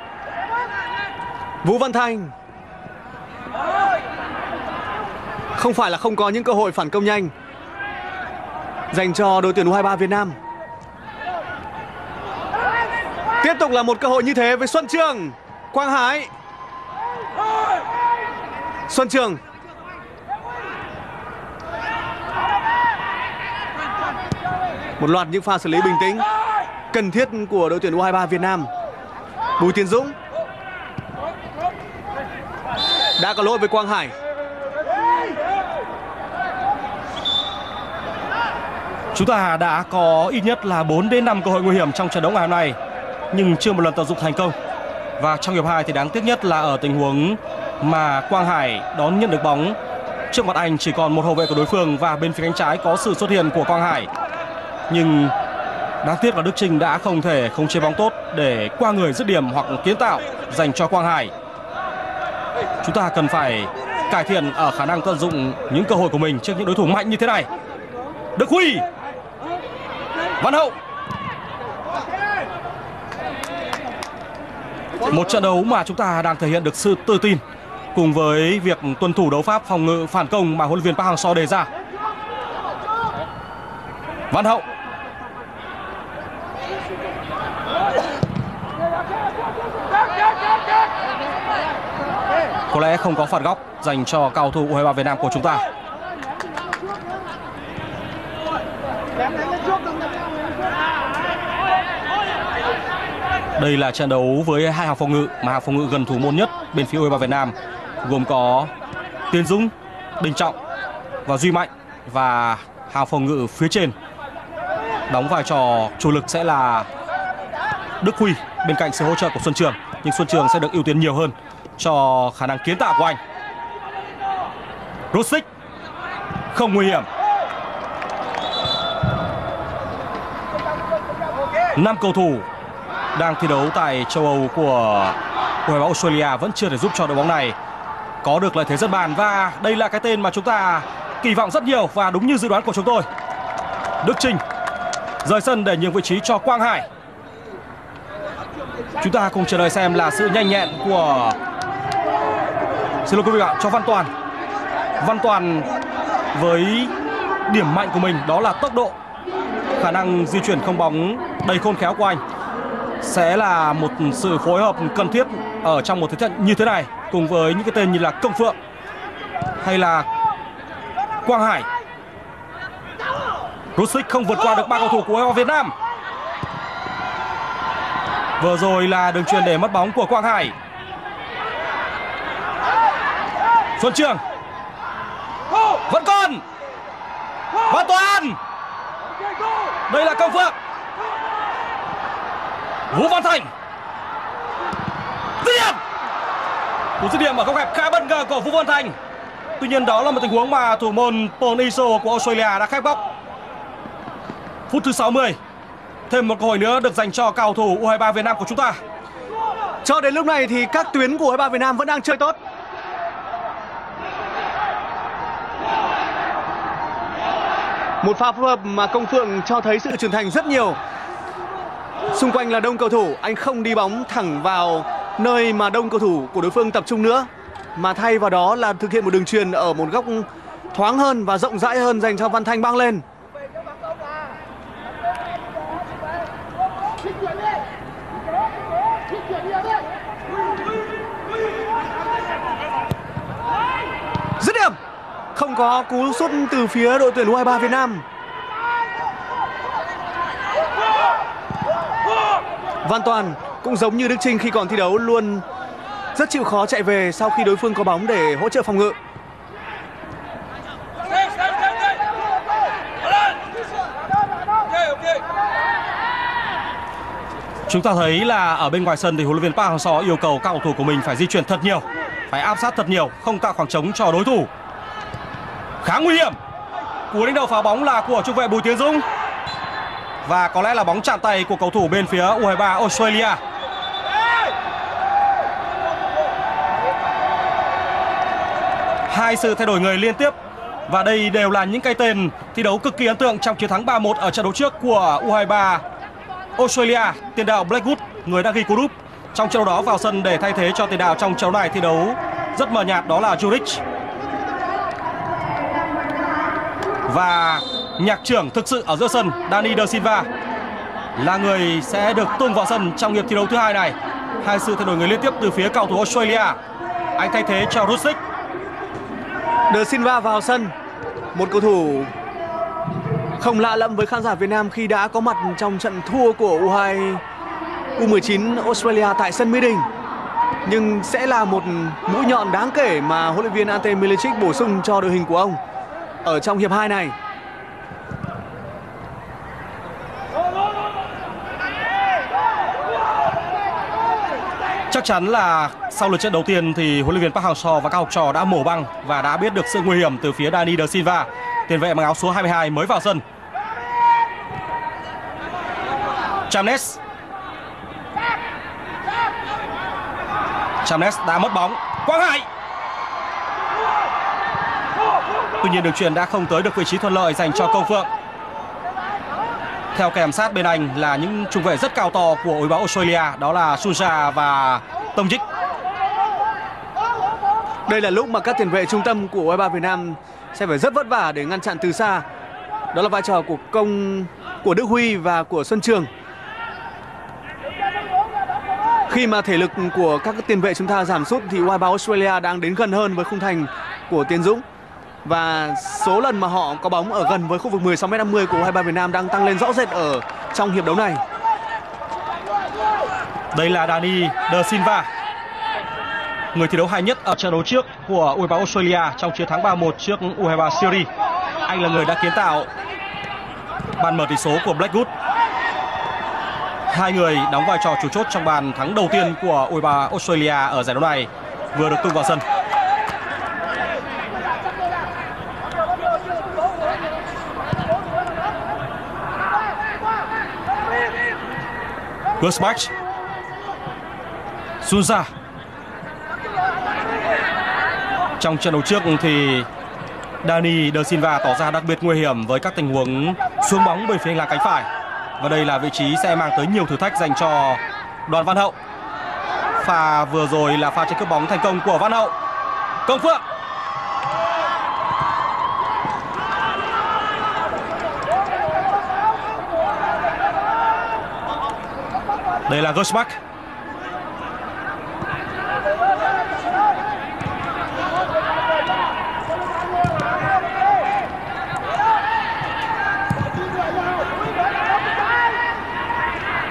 Vũ Văn Thành Không phải là không có những cơ hội phản công nhanh Dành cho đội tuyển U23 Việt Nam Tiếp tục là một cơ hội như thế với Xuân Trường, Quang Hải Xuân Trường Một loạt những pha xử lý bình tĩnh cần thiết của đội tuyển U23 Việt Nam. Bùi Tiến Dũng đã có lỗi với Quang Hải. Chúng ta đã có ít nhất là 4 đến 5 cơ hội nguy hiểm trong trận đấu ngày hôm nay, nhưng chưa một lần tận dụng thành công. Và trong hiệp 2 thì đáng tiếc nhất là ở tình huống mà Quang Hải đón nhận được bóng, trước mặt anh chỉ còn một hậu vệ của đối phương và bên phía cánh trái có sự xuất hiện của Quang Hải. Nhưng đáng tiếc là Đức Trinh đã không thể không chế bóng tốt để qua người dứt điểm hoặc kiến tạo dành cho Quang Hải. Chúng ta cần phải cải thiện ở khả năng tận dụng những cơ hội của mình trước những đối thủ mạnh như thế này. Đức Huy Văn Hậu Một trận đấu mà chúng ta đang thể hiện được sự tự tin cùng với việc tuân thủ đấu pháp phòng ngự phản công mà huấn luyện viên Park Hang-seo đề ra. Văn Hậu Có lẽ không có phạt góc dành cho cao thủ U23 Việt Nam của chúng ta. Đây là trận đấu với hai hàng phòng ngự mà hàng phòng ngự gần thủ môn nhất bên phía U23 Việt Nam gồm có Tiến Dũng, Đình Trọng và Duy Mạnh và hàng phòng ngự phía trên đóng vai trò chủ lực sẽ là Đức Huy bên cạnh sự hỗ trợ của Xuân Trường nhưng Xuân Trường sẽ được ưu tiên nhiều hơn cho khả năng kiến tạo của anh. Rosic không nguy hiểm. Năm cầu thủ đang thi đấu tại châu Âu của U23 Australia vẫn chưa thể giúp cho đội bóng này có được lợi thế rất bàn và đây là cái tên mà chúng ta kỳ vọng rất nhiều và đúng như dự đoán của chúng tôi. Đức Trinh rời sân để nhường vị trí cho Quang Hải. Chúng ta cùng chờ đợi xem là sự nhanh nhẹn của Xin lỗi quý vị ạ, cho Văn Toàn. Văn Toàn với điểm mạnh của mình đó là tốc độ, khả năng di chuyển không bóng đầy khôn khéo của anh sẽ là một sự phối hợp cần thiết ở trong một thế trận như thế này, cùng với những cái tên như là Công Phượng hay là Quang Hải. Rusic không vượt qua được ba cầu thủ của Việt Nam. Vừa rồi là đường truyền để mất bóng của Quang Hải. Xuân Trường Vẫn còn Văn Toàn Đây là Công Phượng Vũ Văn Thành. Dứt điểm! Cú dứt điểm ở góc hẹp khá bất ngờ của Vũ Văn Thành. Tuy nhiên đó là một tình huống mà thủ môn Paul Iso của Australia đã khép góc. Phút thứ 60 Thêm một cơ hội nữa được dành cho cầu thủ U23 Việt Nam của chúng ta. Cho đến lúc này thì các tuyến của U23 Việt Nam vẫn đang chơi tốt. Một pha phối hợp mà Công Phượng cho thấy sự trưởng thành rất nhiều. Xung quanh là đông cầu thủ, Anh không đi bóng thẳng vào nơi mà đông cầu thủ của đối phương tập trung nữa. Mà thay vào đó là thực hiện một đường truyền ở một góc thoáng hơn và rộng rãi hơn dành cho Văn Thanh băng lên. Dứt điểm! Không có cú sút từ phía đội tuyển U23 Việt Nam. Văn Toàn cũng giống như Đức Trinh khi còn thi đấu luôn rất chịu khó chạy về sau khi đối phương có bóng để hỗ trợ phòng ngự. Chúng ta thấy là ở bên ngoài sân thì huấn luyện viên Park Hang-seo yêu cầu các cầu thủ của mình phải di chuyển thật nhiều, phải áp sát thật nhiều, không tạo khoảng trống cho đối thủ. Khá nguy hiểm. cú đánh đầu phá bóng là của trung vệ Bùi Tiến Dũng và có lẽ là bóng chạm tay của cầu thủ bên phía U23 Australia. Hai sự thay đổi người liên tiếp và đây đều là những cái tên thi đấu cực kỳ ấn tượng trong chiến thắng 3-1 ở trận đấu trước của U23 Australia. Tiền đạo Blackwood, người đã ghi cú đúp trong trận đấu đó vào sân để thay thế cho tiền đạo trong trận đấu này thi đấu rất mờ nhạt đó là Juric. Và nhạc trưởng thực sự ở giữa sân, Dani De Silva là người sẽ được tung vào sân trong hiệp thi đấu thứ hai này. Hai sự thay đổi người liên tiếp từ phía cầu thủ Australia. Anh thay thế cho Rusic. De Silva vào sân Một cầu thủ không lạ lẫm với khán giả Việt Nam khi đã có mặt trong trận thua của U2 U19 Australia tại sân Mỹ Đình nhưng sẽ là một mũi nhọn đáng kể mà huấn luyện viên Ante Milicic bổ sung cho đội hình của ông ở trong hiệp 2 này. Chắc chắn là sau lượt trận đầu tiên thì huấn luyện viên Park Hang-seo và các học trò đã mổ băng và đã biết được sự nguy hiểm từ phía Dani De Silva, tiền vệ mang áo số 22 mới vào sân. Chamnes. Chamnes đã mất bóng. Quang Hải. Tuy nhiên đường truyền đã không tới được vị trí thuận lợi dành cho Công Phượng. Theo kèm sát bên anh là những trung vệ rất cao to của đội bóng Australia, Đó là Suja và Tông Dích Đây là lúc mà các tiền vệ trung tâm của U23 Việt Nam sẽ phải rất vất vả để ngăn chặn từ xa. Đó là vai trò của Công, của Đức Huy và của Xuân Trường. Khi mà thể lực của các tiền vệ chúng ta giảm sút thì U23 Australia đang đến gần hơn với khung thành của Tiến Dũng và số lần mà họ có bóng ở gần với khu vực 16m50 của U23 Việt Nam đang tăng lên rõ rệt ở trong hiệp đấu này. Đây là Dani De Silva, Người thi đấu hay nhất ở trận đấu trước của U23 Australia trong chiến thắng 3-1 trước U23 Syria Anh là người đã kiến tạo bàn mở tỷ số của Blackwood Hai người đóng vai trò chủ chốt trong bàn thắng đầu tiên của U23 Australia ở giải đấu này vừa được tung vào sân. Gersbach Suza. Trong trận đấu trước thì Dani De Silva tỏ ra đặc biệt nguy hiểm với các tình huống xuống bóng bên phía hành lang cánh phải. Và đây là vị trí sẽ mang tới nhiều thử thách dành cho đoàn Văn Hậu. Pha vừa rồi là pha tranh cướp bóng thành công của Văn Hậu. Công Phượng. Đây là Gersbach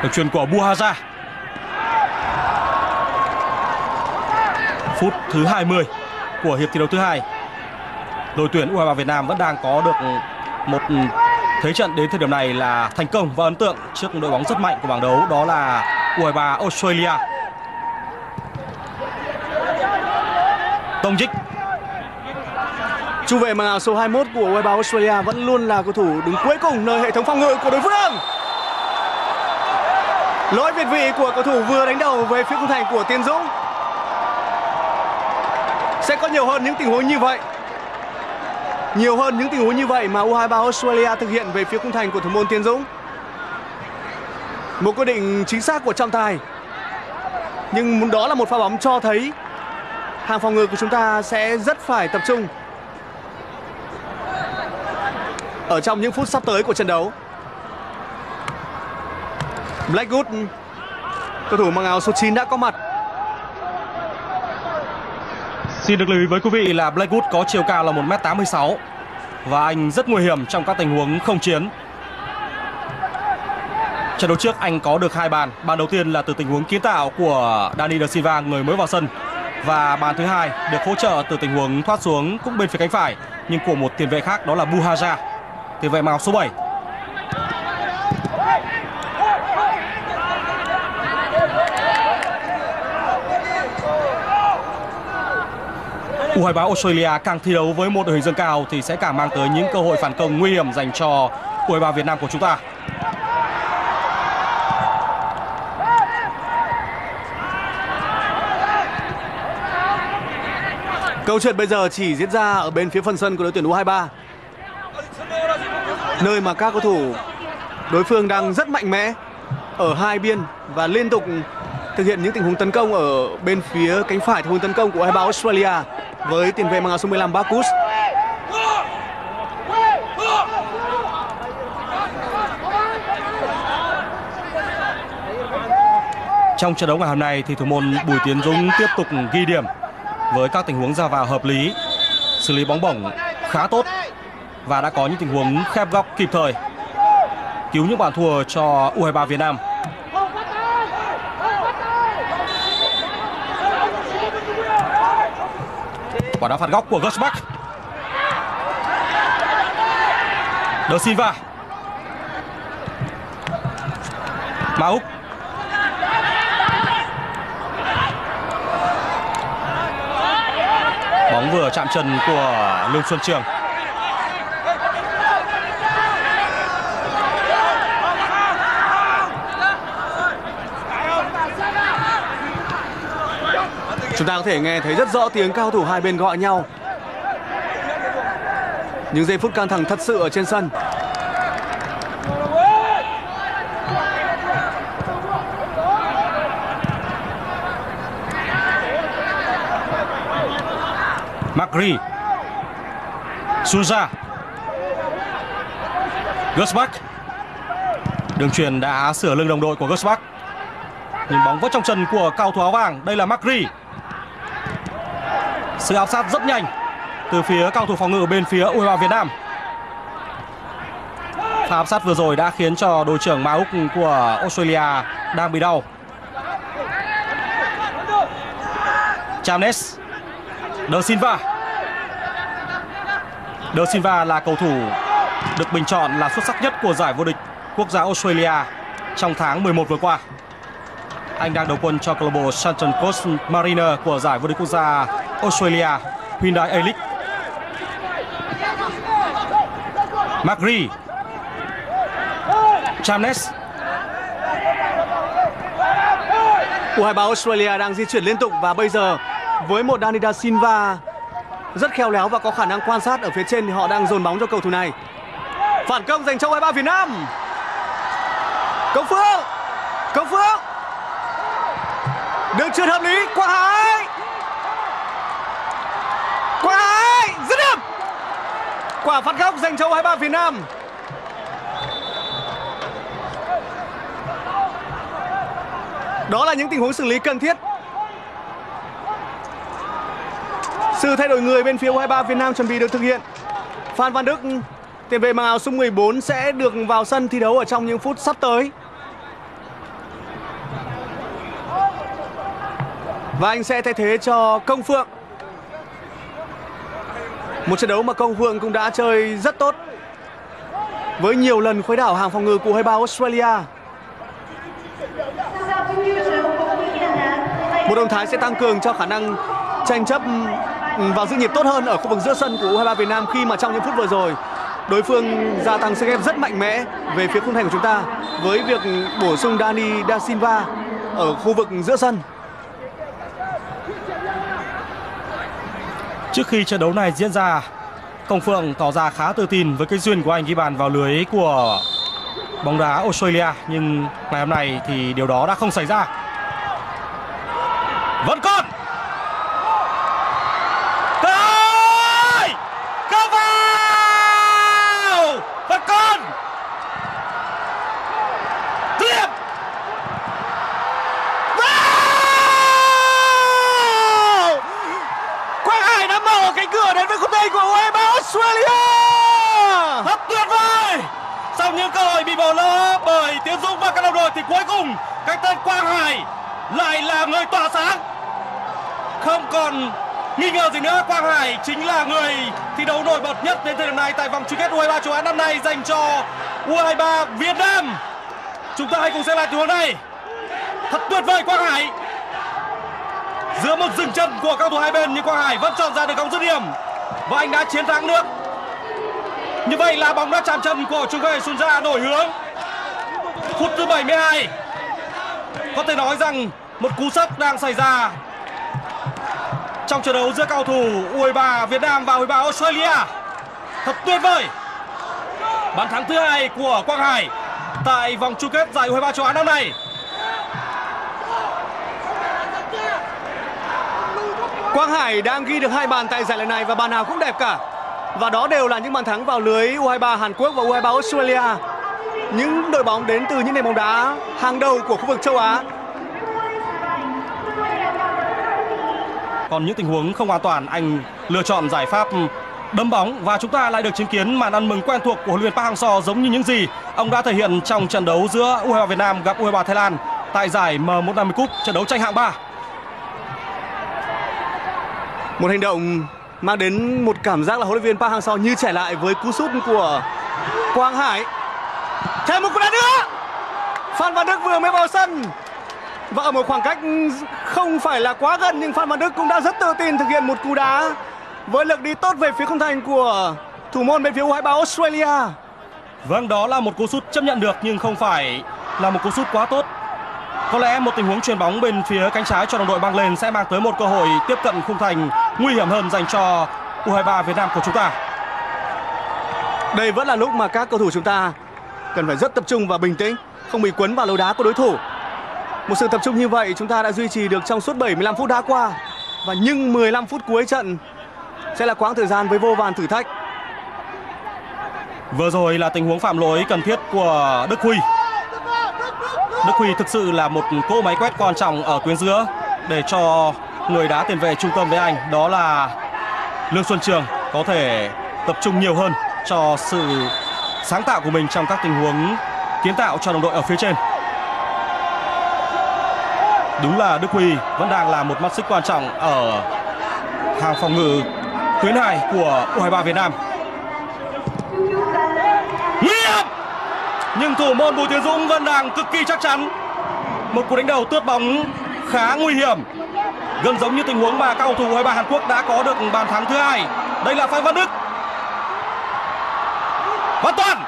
Được truyền của Buhaza. Phút thứ 20 của hiệp thi đấu thứ hai. Đội tuyển U23 Việt Nam vẫn đang có được một thế trận đến thời điểm này là thành công và ấn tượng trước đội bóng rất mạnh của bảng đấu, đó là U23 Australia. Tông Dích Trung vệ mang áo số 21 của U23 Australia vẫn luôn là cầu thủ đứng cuối cùng nơi hệ thống phòng ngự của đối phương. Lỗi việt vị của cầu thủ vừa đánh đầu về phía khung thành của Tiên Dũng. Sẽ có nhiều hơn những tình huống như vậy. Nhiều hơn những tình huống như vậy mà U23 Australia thực hiện về phía khung thành của thủ môn Tiến Dũng. Một quyết định chính xác của trọng tài. Nhưng đó là một pha bóng cho thấy hàng phòng ngự của chúng ta sẽ rất phải tập trung ở trong những phút sắp tới của trận đấu. Blackwood, cầu thủ mang áo số 9 đã có mặt Xin được lưu ý với quý vị là Blackwood có chiều cao là 1m86 và anh rất nguy hiểm trong các tình huống không chiến. Trận đấu trước, anh có được hai bàn. Bàn đầu tiên là từ tình huống kiến tạo của Dani Da Silva, người mới vào sân, và bàn thứ hai được hỗ trợ từ tình huống thoát xuống cũng bên phía cánh phải, nhưng của một tiền vệ khác đó là Buhaja, tiền vệ màu số 7 U23 Australia càng thi đấu với một đội hình dâng cao thì sẽ càng mang tới những cơ hội phản công nguy hiểm dành cho U23 Việt Nam của chúng ta. Câu chuyện bây giờ chỉ diễn ra ở bên phía phần sân của đội tuyển U23 Nơi mà các cầu thủ đối phương đang rất mạnh mẽ ở hai biên và liên tục thực hiện những tình huống tấn công ở bên phía cánh phải thì hướng tấn công của U23 Australia với tiền vệ mang áo số 15 Bakus. Trong trận đấu ngày hôm nay thì thủ môn Bùi Tiến Dũng tiếp tục ghi điểm với các tình huống ra vào hợp lý, xử lý bóng bổng khá tốt và đã có những tình huống khép góc kịp thời cứu những bàn thua cho U23 Việt Nam. Quả đá phạt góc của Gersbach. De Silva. Mauk. Bóng vừa chạm chân của Lương Xuân Trường. Chúng ta có thể nghe thấy rất rõ tiếng cao thủ hai bên gọi nhau. Những giây phút căng thẳng thật sự ở trên sân. Macri Suza, Gersbach Đường truyền đã sửa lưng đồng đội của Gersbach nhìn bóng vẫn trong chân của cao thủ áo vàng Đây là Macri sự áp sát rất nhanh Từ phía cao thủ phòng ngự bên phía U23 Việt Nam. Pha áp sát vừa rồi đã khiến cho đội trưởng Mauk của Australia đang bị đau. Chamnes De Silva. De Silva là cầu thủ được bình chọn là xuất sắc nhất của giải vô địch quốc gia Australia trong tháng 11 vừa qua. Anh đang đầu quân cho câu lạc bộ Sunshine Coast Mariner của giải vô địch quốc gia Australia, Hyundai A-League. Magri Chamnes U23 Australia đang di chuyển liên tục và bây giờ với một Dani Da Silva rất khéo léo và có khả năng quan sát ở phía trên thì họ đang dồn bóng cho cầu thủ này. Phản công dành cho U23 Việt Nam. Công Phương. Công Phương. Đường truyền hợp lý Quang Hải. Quả phạt góc dành cho U23 Việt Nam. Đó là những tình huống xử lý cần thiết Sự thay đổi người bên phía U23 Việt Nam chuẩn bị được thực hiện. Phan Văn Đức, tiền vệ mang áo số 14 sẽ được vào sân thi đấu ở trong những phút sắp tới. Và anh sẽ thay thế cho Công Phượng. Một trận đấu mà Công Phượng cũng đã chơi rất tốt. Với nhiều lần khuấy đảo hàng phòng ngự của U23 Australia. Một động thái sẽ tăng cường cho khả năng tranh chấp và giữ nhịp tốt hơn ở khu vực giữa sân của U23 Việt Nam khi mà trong những phút vừa rồi, đối phương gia tăng sức ép rất mạnh mẽ về phía khung thành của chúng ta với việc bổ sung Dani Da Silva ở khu vực giữa sân. Trước khi trận đấu này diễn ra, Công Phượng tỏ ra khá tự tin với cái duyên của anh ghi bàn vào lưới của bóng đá Australia nhưng ngày hôm nay thì điều đó đã không xảy ra. Vẫn còn Australia Thật tuyệt vời trong những cơ hội bị bỏ lỡ bởi Tiến Dũng và các đồng đội, thì cuối cùng cái tên Quang Hải lại là người tỏa sáng. Không còn nghi ngờ gì nữa, Quang Hải chính là người thi đấu nổi bật nhất đến thời điểm này tại vòng chung kết U23 châu Á năm nay dành cho U23 Việt Nam. Chúng ta hãy cùng xem lại tình huống này. Thật tuyệt vời, Quang Hải. Giữa một dừng chân của các thủ hai bên, nhưng Quang Hải vẫn chọn ra được góc dứt điểm. Và anh đã chiến thắng được như vậy là bóng đã chạm chân của trung vệ Sunja đổi hướng. Phút thứ 72 có thể nói rằng một cú sốc đang xảy ra trong trận đấu giữa cầu thủ U23 Việt Nam và U23 Australia. Thật tuyệt vời. Bàn thắng thứ hai của Quang Hải tại vòng chung kết giải U23 châu Á năm nay. Quang Hải đang ghi được hai bàn tại giải lần này và bàn nào cũng đẹp cả. Và đó đều là những bàn thắng vào lưới U23 Hàn Quốc và U23 Australia. Những đội bóng đến từ những nền bóng đá hàng đầu của khu vực châu Á. còn những tình huống không an toàn anh lựa chọn giải pháp đấm bóng và chúng ta lại được chứng kiến màn ăn mừng quen thuộc của huấn luyện viên Park Hang-seo giống như những gì ông đã thể hiện trong trận đấu giữa U23 Việt Nam gặp U23 Thái Lan tại giải M150 Cup trận đấu tranh hạng 3 Một hành động mang đến một cảm giác là huấn luyện viên Park Hang-seo như trẻ lại với cú sút của Quang Hải. Thêm một cú đá nữa. Phan Văn Đức vừa mới vào sân và ở một khoảng cách không phải là quá gần nhưng Phan Văn Đức cũng đã rất tự tin thực hiện một cú đá với lực đi tốt về phía khung thành của thủ môn bên phía U23 Australia. Vâng, đó là một cú sút chấp nhận được nhưng không phải là một cú sút quá tốt. Có lẽ một tình huống chuyền bóng bên phía cánh trái cho đồng đội băng lên sẽ mang tới một cơ hội tiếp cận khung thành nguy hiểm hơn dành cho U23 Việt Nam của chúng ta. Đây vẫn là lúc mà các cầu thủ chúng ta cần phải rất tập trung và bình tĩnh, không bị quấn vào lối đá của đối thủ. Một sự tập trung như vậy chúng ta đã duy trì được trong suốt 75 phút đã qua. Và nhưng 15 phút cuối trận sẽ là quãng thời gian với vô vàn thử thách. Vừa rồi là tình huống phạm lỗi cần thiết của Đức Huy. Đức Huy thực sự là một cỗ máy quét quan trọng ở tuyến giữa để cho người đá tiền vệ trung tâm với anh đó là Lương Xuân Trường, có thể tập trung nhiều hơn cho sự sáng tạo của mình trong các tình huống kiến tạo cho đồng đội ở phía trên. Đúng là Đức Huy vẫn đang là một mắt xích quan trọng ở hàng phòng ngự tuyến 2 của U23 Việt Nam. Nguy hiểm! Nhưng thủ môn Bùi Tiến Dũng vẫn đang cực kỳ chắc chắn. Một cú đánh đầu tước bóng khá nguy hiểm. Gần giống như tình huống mà các cầu thủ U23 Hàn Quốc đã có được bàn thắng thứ hai. Đây là Phan Văn Đức. Văn Toàn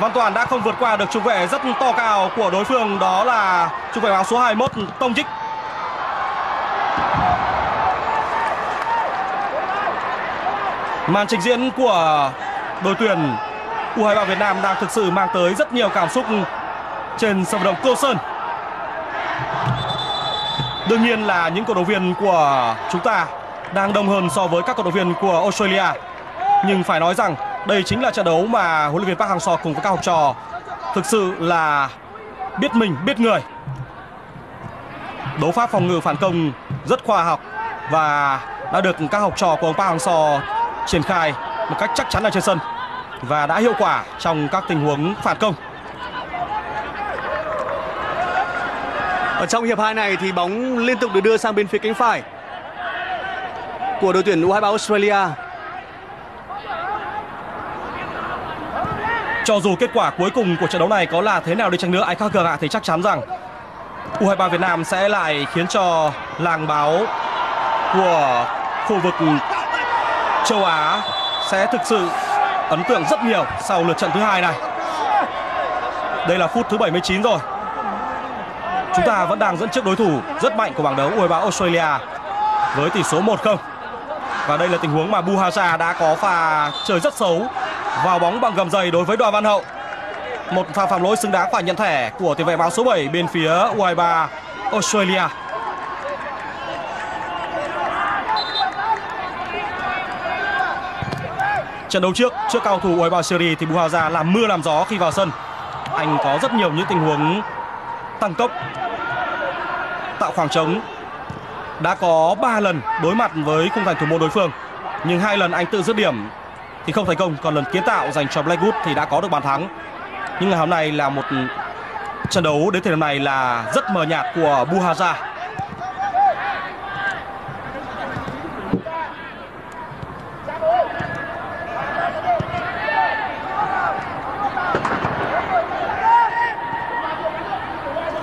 Văn Toàn đã không vượt qua được trung vệ rất to cao của đối phương, đó là trung vệ áo số 21 Tông Trích. Màn trình diễn của đội tuyển U23 Việt Nam đang thực sự mang tới rất nhiều cảm xúc trên sân vận động Cô Sơn. Đương nhiên là những cổ động viên của chúng ta đang đông hơn so với các cổ động viên của Australia. Nhưng phải nói rằng đây chính là trận đấu mà huấn luyện viên Park Hang-seo cùng với các học trò thực sự là biết mình, biết người. Đấu pháp phòng ngự phản công rất khoa học và đã được các học trò của ông Park Hang-seo triển khai một cách chắc chắn ở trên sân và đã hiệu quả trong các tình huống phản công. Ở trong hiệp 2 này thì bóng liên tục được đưa sang bên phía cánh phải của đội tuyển U23 Australia. Cho dù kết quả cuối cùng của trận đấu này có là thế nào đi chăng nữa, ai khác gờ thì chắc chắn rằng U23 Việt Nam sẽ lại khiến cho làng báo của khu vực châu Á sẽ thực sự ấn tượng rất nhiều sau lượt trận thứ hai này. Đây là phút thứ 79 rồi. Chúng ta vẫn đang dẫn trước đối thủ rất mạnh của bảng đấu U23 Australia với tỷ số 1-0. Và đây là tình huống mà Buhaja đã có pha chơi rất xấu vào bóng bằng gầm giày đối với Đoàn Văn Hậu. Một pha phạm lỗi xứng đáng phải nhận thẻ của tiền vệ áo số 7 bên phía U23 Australia. Trận đấu trước trước cao thủ Ueba Siri thì Buhaza làm mưa làm gió khi vào sân. Anh có rất nhiều những tình huống tăng tốc, tạo khoảng trống. Đã có 3 lần đối mặt với khung thành thủ môn đối phương, nhưng hai lần anh tự dứt điểm thì không thành công. Còn lần kiến tạo dành cho Blackwood thì đã có được bàn thắng. Nhưng ngày hôm nay là một trận đấu đến thời điểm này là rất mờ nhạt của Buhaza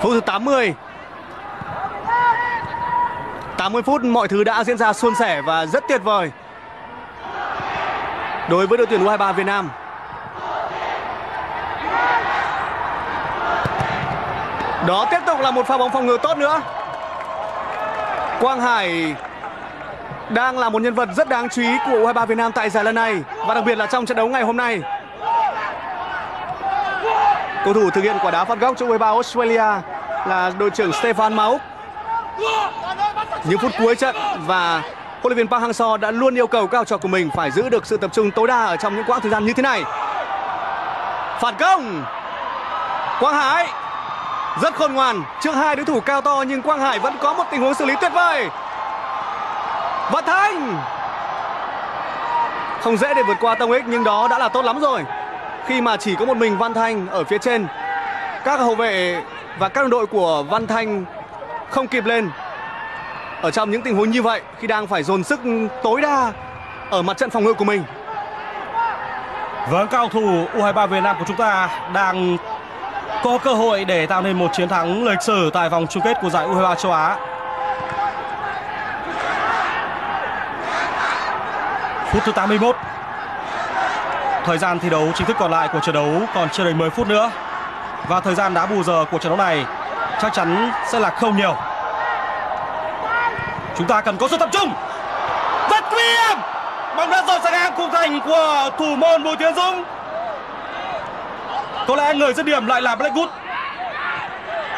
Phút thứ 80 80 phút, mọi thứ đã diễn ra suôn sẻ và rất tuyệt vời đối với đội tuyển U23 Việt Nam. Đó tiếp tục là một pha bóng phòng ngự tốt nữa. Quang Hải đang là một nhân vật rất đáng chú ý của U23 Việt Nam tại giải lần này, và đặc biệt là trong trận đấu ngày hôm nay. Cầu thủ thực hiện quả đá phạt góc cho U23 Australia là đội trưởng Stefan Mauk. Những phút cuối trận và huấn luyện viên Park Hang-seo đã luôn yêu cầu các học trò của mình phải giữ được sự tập trung tối đa ở trong những quãng thời gian như thế này. Phản công. Quang Hải rất khôn ngoan, trước hai đối thủ cao to nhưng Quang Hải vẫn có một tình huống xử lý tuyệt vời. Văn Thanh không dễ để vượt qua Tông Ích, nhưng đó đã là tốt lắm rồi. Khi mà chỉ có một mình Văn Thanh ở phía trên, các hậu vệ và các đồng đội của Văn Thanh không kịp lên ở trong những tình huống như vậy khi đang phải dồn sức tối đa ở mặt trận phòng ngự của mình. Vâng, cao thủ U23 Việt Nam của chúng ta đang có cơ hội để tạo nên một chiến thắng lịch sử tại vòng chung kết của giải U23 châu Á. Phút thứ 81. Thời gian thi đấu chính thức còn lại của trận đấu còn chưa đầy 10 phút nữa. Và thời gian đá bù giờ của trận đấu này chắc chắn sẽ là không nhiều. Chúng ta cần có sự tập trung. Rất nguy hiểm. Bóng đã rời sang ngang khung thành của thủ môn Bùi Tiến Dũng. Có lẽ người dứt điểm lại là Blackwood.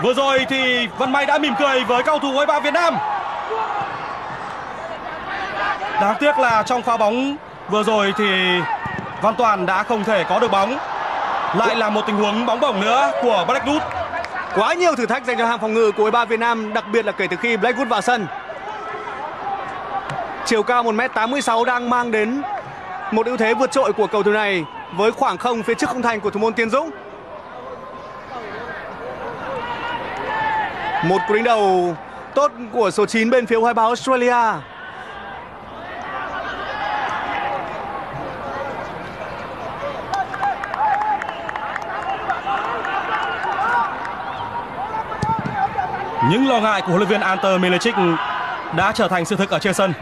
Vừa rồi thì Văn May đã mỉm cười với cầu thủ U23 Việt Nam. Đáng tiếc là trong pha bóng vừa rồi thì Văn Toàn đã không thể có được bóng. Lại là một tình huống bóng bổng nữa của Blackwood. Quá nhiều thử thách dành cho hàng phòng ngự của U23 Việt Nam, đặc biệt là kể từ khi Blackwood vào sân. Chiều cao 1m86 đang mang đến một ưu thế vượt trội của cầu thủ này với khoảng không phía trước khung thành của thủ môn Tiến Dũng. Một cú đánh đầu tốt của số 9 bên phía U23 Australia. Những lo ngại của huấn luyện viên Ante Milicic đã trở thành sự thực ở trên sân.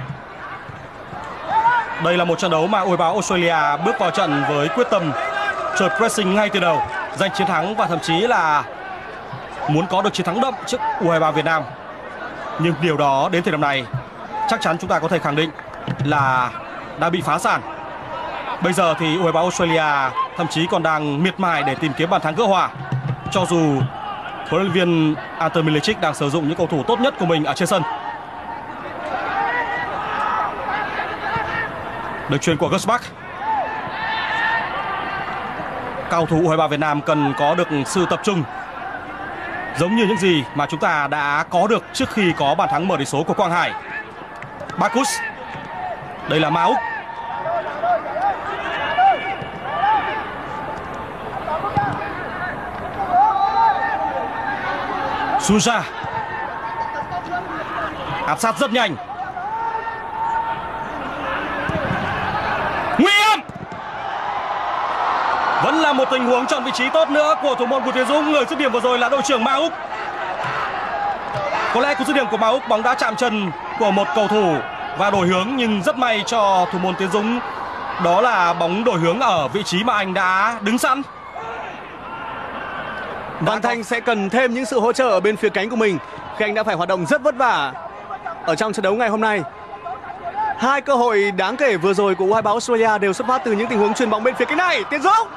Đây là một trận đấu mà U23 Australia bước vào trận với quyết tâm chơi pressing ngay từ đầu, giành chiến thắng và thậm chí là muốn có được chiến thắng đậm trước U23 Việt Nam. Nhưng điều đó đến thời điểm này chắc chắn chúng ta có thể khẳng định là đã bị phá sản. Bây giờ thì U23 Australia thậm chí còn đang miệt mài để tìm kiếm bàn thắng gỡ hòa. Cho dù huấn luyện viên Ante Milicic đang sử dụng những cầu thủ tốt nhất của mình ở trên sân. Được truyền của Gusbach. Cầu thủ U23 Việt Nam cần có được sự tập trung giống như những gì mà chúng ta đã có được trước khi có bàn thắng mở tỷ số của Quang Hải. Bakus, Đây là Ma Suja. Áp sát rất nhanh. Nguy hiểm. Vẫn là một tình huống chọn vị trí tốt nữa của thủ môn Bùi Tiến Dũng. Người dứt điểm vừa rồi là đội trưởng Ma Úc. Có lẽ cú dứt điểm của Ma Úc bóng đã chạm chân của một cầu thủ và đổi hướng, nhưng rất may cho thủ môn Tiến Dũng đó là bóng đổi hướng ở vị trí mà anh đã đứng sẵn. Văn Thanh sẽ cần thêm những sự hỗ trợ ở bên phía cánh của mình khi anh đã phải hoạt động rất vất vả ở trong trận đấu ngày hôm nay. Hai cơ hội đáng kể vừa rồi của U23 Australia đều xuất phát từ những tình huống chuyền bóng bên phía cánh này. Tiến Dũng.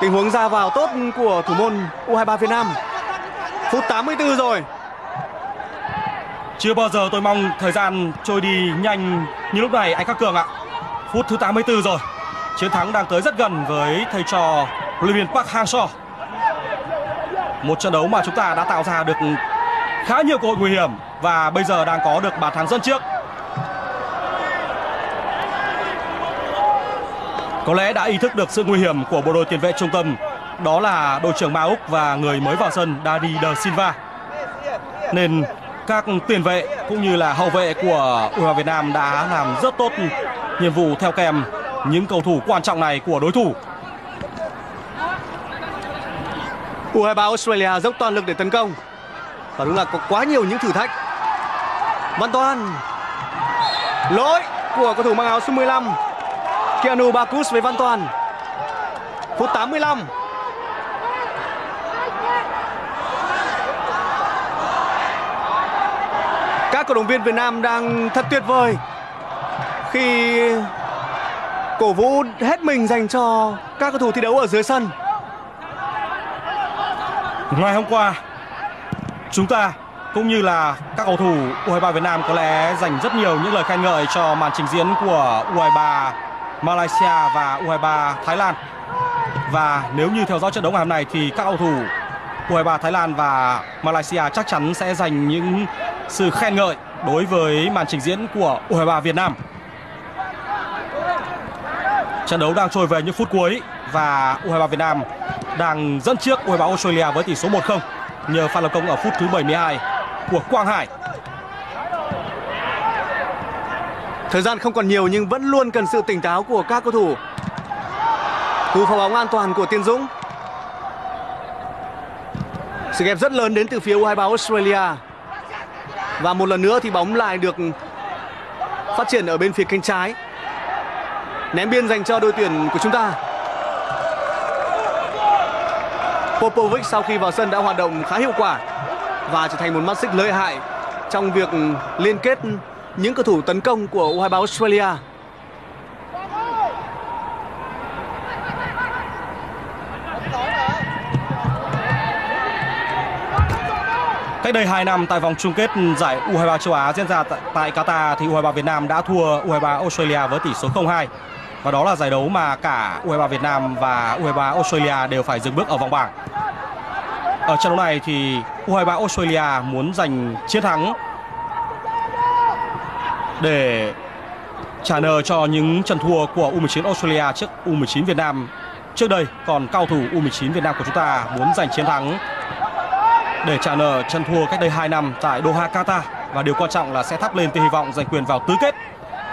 Tình huống ra vào tốt của thủ môn U23 Việt Nam. Phút 84 rồi. Chưa bao giờ tôi mong thời gian trôi đi nhanh như lúc này anh Khắc Cường ạ. Phút thứ 84 rồi. Chiến thắng đang tới rất gần với thầy trò huấn luyện viên Park Hang-seo. Một trận đấu mà chúng ta đã tạo ra được khá nhiều cơ hội nguy hiểm và bây giờ đang có được bàn thắng dẫn trước. Có lẽ đã ý thức được sự nguy hiểm của bộ đội tiền vệ trung tâm, đó là đội trưởng Ma Úc và người mới vào sân Dadi De Silva. Nên các tiền vệ cũng như là hậu vệ của U23 Việt Nam đã làm rất tốt nhiệm vụ theo kèm những cầu thủ quan trọng này của đối thủ. U23 Australia dốc toàn lực để tấn công. Và đúng là có quá nhiều những thử thách. Văn Toàn. Lỗi của cầu thủ mang áo số 15 Keanu Bakus với Văn Toàn. Phút 85 Các cổ động viên Việt Nam đang thật tuyệt vời Khi cổ vũ hết mình dành cho các cầu thủ thi đấu ở dưới sân. Ngày hôm qua, chúng ta cũng như là các cầu thủ U23 Việt Nam có lẽ dành rất nhiều những lời khen ngợi cho màn trình diễn của U23 Malaysia và U23 Thái Lan. Và nếu như theo dõi trận đấu ngày hôm nay thì các cầu thủ U23 Thái Lan và Malaysia chắc chắn sẽ dành những sự khen ngợi đối với màn trình diễn của U23 Việt Nam. Trận đấu đang trôi về những phút cuối và U23 Việt Nam đang dẫn trước U23 Australia với tỷ số 1-0 nhờ pha lập công ở phút thứ 72 của Quang Hải. Thời gian không còn nhiều nhưng vẫn luôn cần sự tỉnh táo của các cầu thủ. Cú phá bóng an toàn của Tiên Dũng. Sự ghép rất lớn đến từ phía U23 Australia. Và một lần nữa thì bóng lại được phát triển ở bên phía cánh trái. Ném biên dành cho đội tuyển của chúng ta. Popovic sau khi vào sân đã hoạt động khá hiệu quả và trở thành một mắt xích lợi hại trong việc liên kết những cầu thủ tấn công của U23 Australia. Cách đây 2 năm, tại vòng chung kết giải U23 châu Á diễn ra tại Qatar thì U23 Việt Nam đã thua U23 Australia với tỷ số 0-2. Và đó là giải đấu mà cả U23 Việt Nam và U23 Australia đều phải dừng bước ở vòng bảng. Ở trận đấu này thì U23 Australia muốn giành chiến thắng để trả nợ cho những trận thua của U19 Australia trước U19 Việt Nam trước đây. Còn cao thủ U19 Việt Nam của chúng ta muốn giành chiến thắng để trả nợ trận thua cách đây 2 năm tại Doha, Qatar và điều quan trọng là sẽ thắp lên tia hy vọng giành quyền vào tứ kết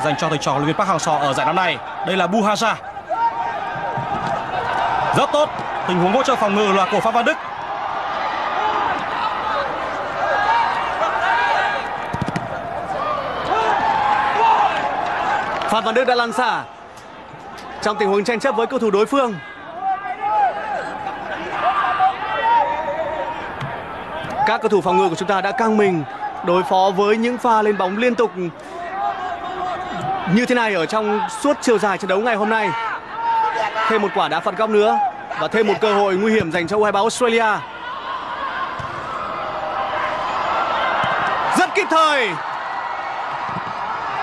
dành cho thầy trò luyện viên Park Hang-seo ở giải năm nay. Đây là Buhaja. Rất tốt. Tình huống hỗ trợ phòng ngự là của Phan Văn Đức. Phan Văn Đức đã lăn xả trong tình huống tranh chấp với cầu thủ đối phương. Các cầu thủ phòng ngự của chúng ta đã căng mình, đối phó với những pha lên bóng liên tục như thế này ở trong suốt chiều dài trận đấu ngày hôm nay. Thêm một quả đá phạt góc nữa và thêm một cơ hội nguy hiểm dành cho U23 Australia. Rất kịp thời.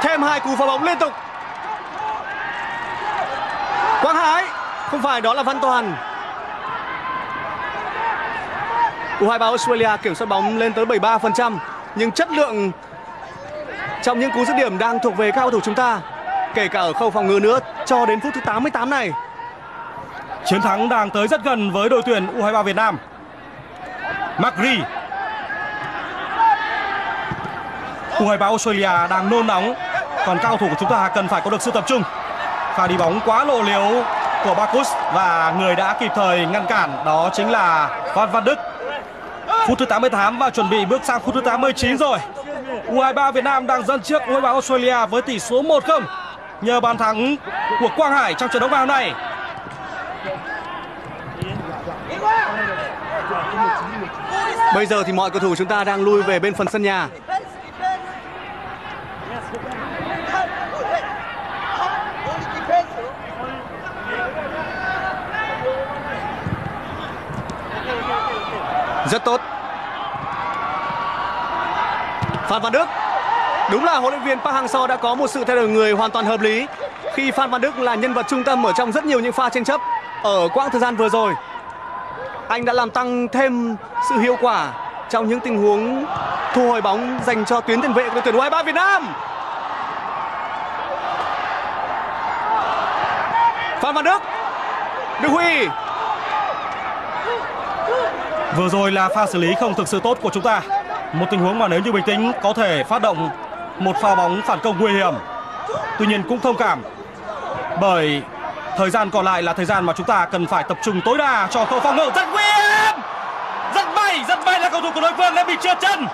Thêm hai cú phá bóng liên tục. Quang Hải, không phải đó là Văn Toàn. U23 Australia kiểm soát bóng lên tới 73% nhưng chất lượng trong những cú dứt điểm đang thuộc về các cầu thủ chúng ta, kể cả ở khâu phòng ngự nữa cho đến phút thứ 88 này. Chiến thắng đang tới rất gần với đội tuyển U23 Việt Nam. Magri U23 Australia đang nôn nóng còn cao thủ của chúng ta cần phải có được sự tập trung. Pha đi bóng quá lộ liễu của Bakus và người đã kịp thời ngăn cản, đó chính là Văn Văn Đức. Phút thứ 88 và chuẩn bị bước sang phút thứ 89 rồi. U23 Việt Nam đang dẫn trước U23 Australia với tỷ số 1-0 nhờ bàn thắng của Quang Hải trong trận đấu ngày hôm nay. Bây giờ thì mọi cầu thủ chúng ta đang lui về bên phần sân nhà. Rất tốt. Phan Văn Đức. Đúng là huấn luyện viên Park Hang-seo đã có một sự thay đổi người hoàn toàn hợp lý khi Phan Văn Đức là nhân vật trung tâm ở trong rất nhiều những pha tranh chấp ở quãng thời gian vừa rồi. Anh đã làm tăng thêm sự hiệu quả trong những tình huống thu hồi bóng dành cho tuyến tiền vệ của đội tuyển U23 Việt Nam. Phan Văn Đức, Đức Huy. Vừa rồi là pha xử lý không thực sự tốt của chúng ta. Một tình huống mà nếu như bình tĩnh có thể phát động một pha bóng phản công nguy hiểm. Tuy nhiên cũng thông cảm bởi thời gian còn lại là thời gian mà chúng ta cần phải tập trung tối đa cho khâu phòng ngự rất nguy hiểm. Rất may, rất may là cầu thủ của đối phương đã bị trượt chân.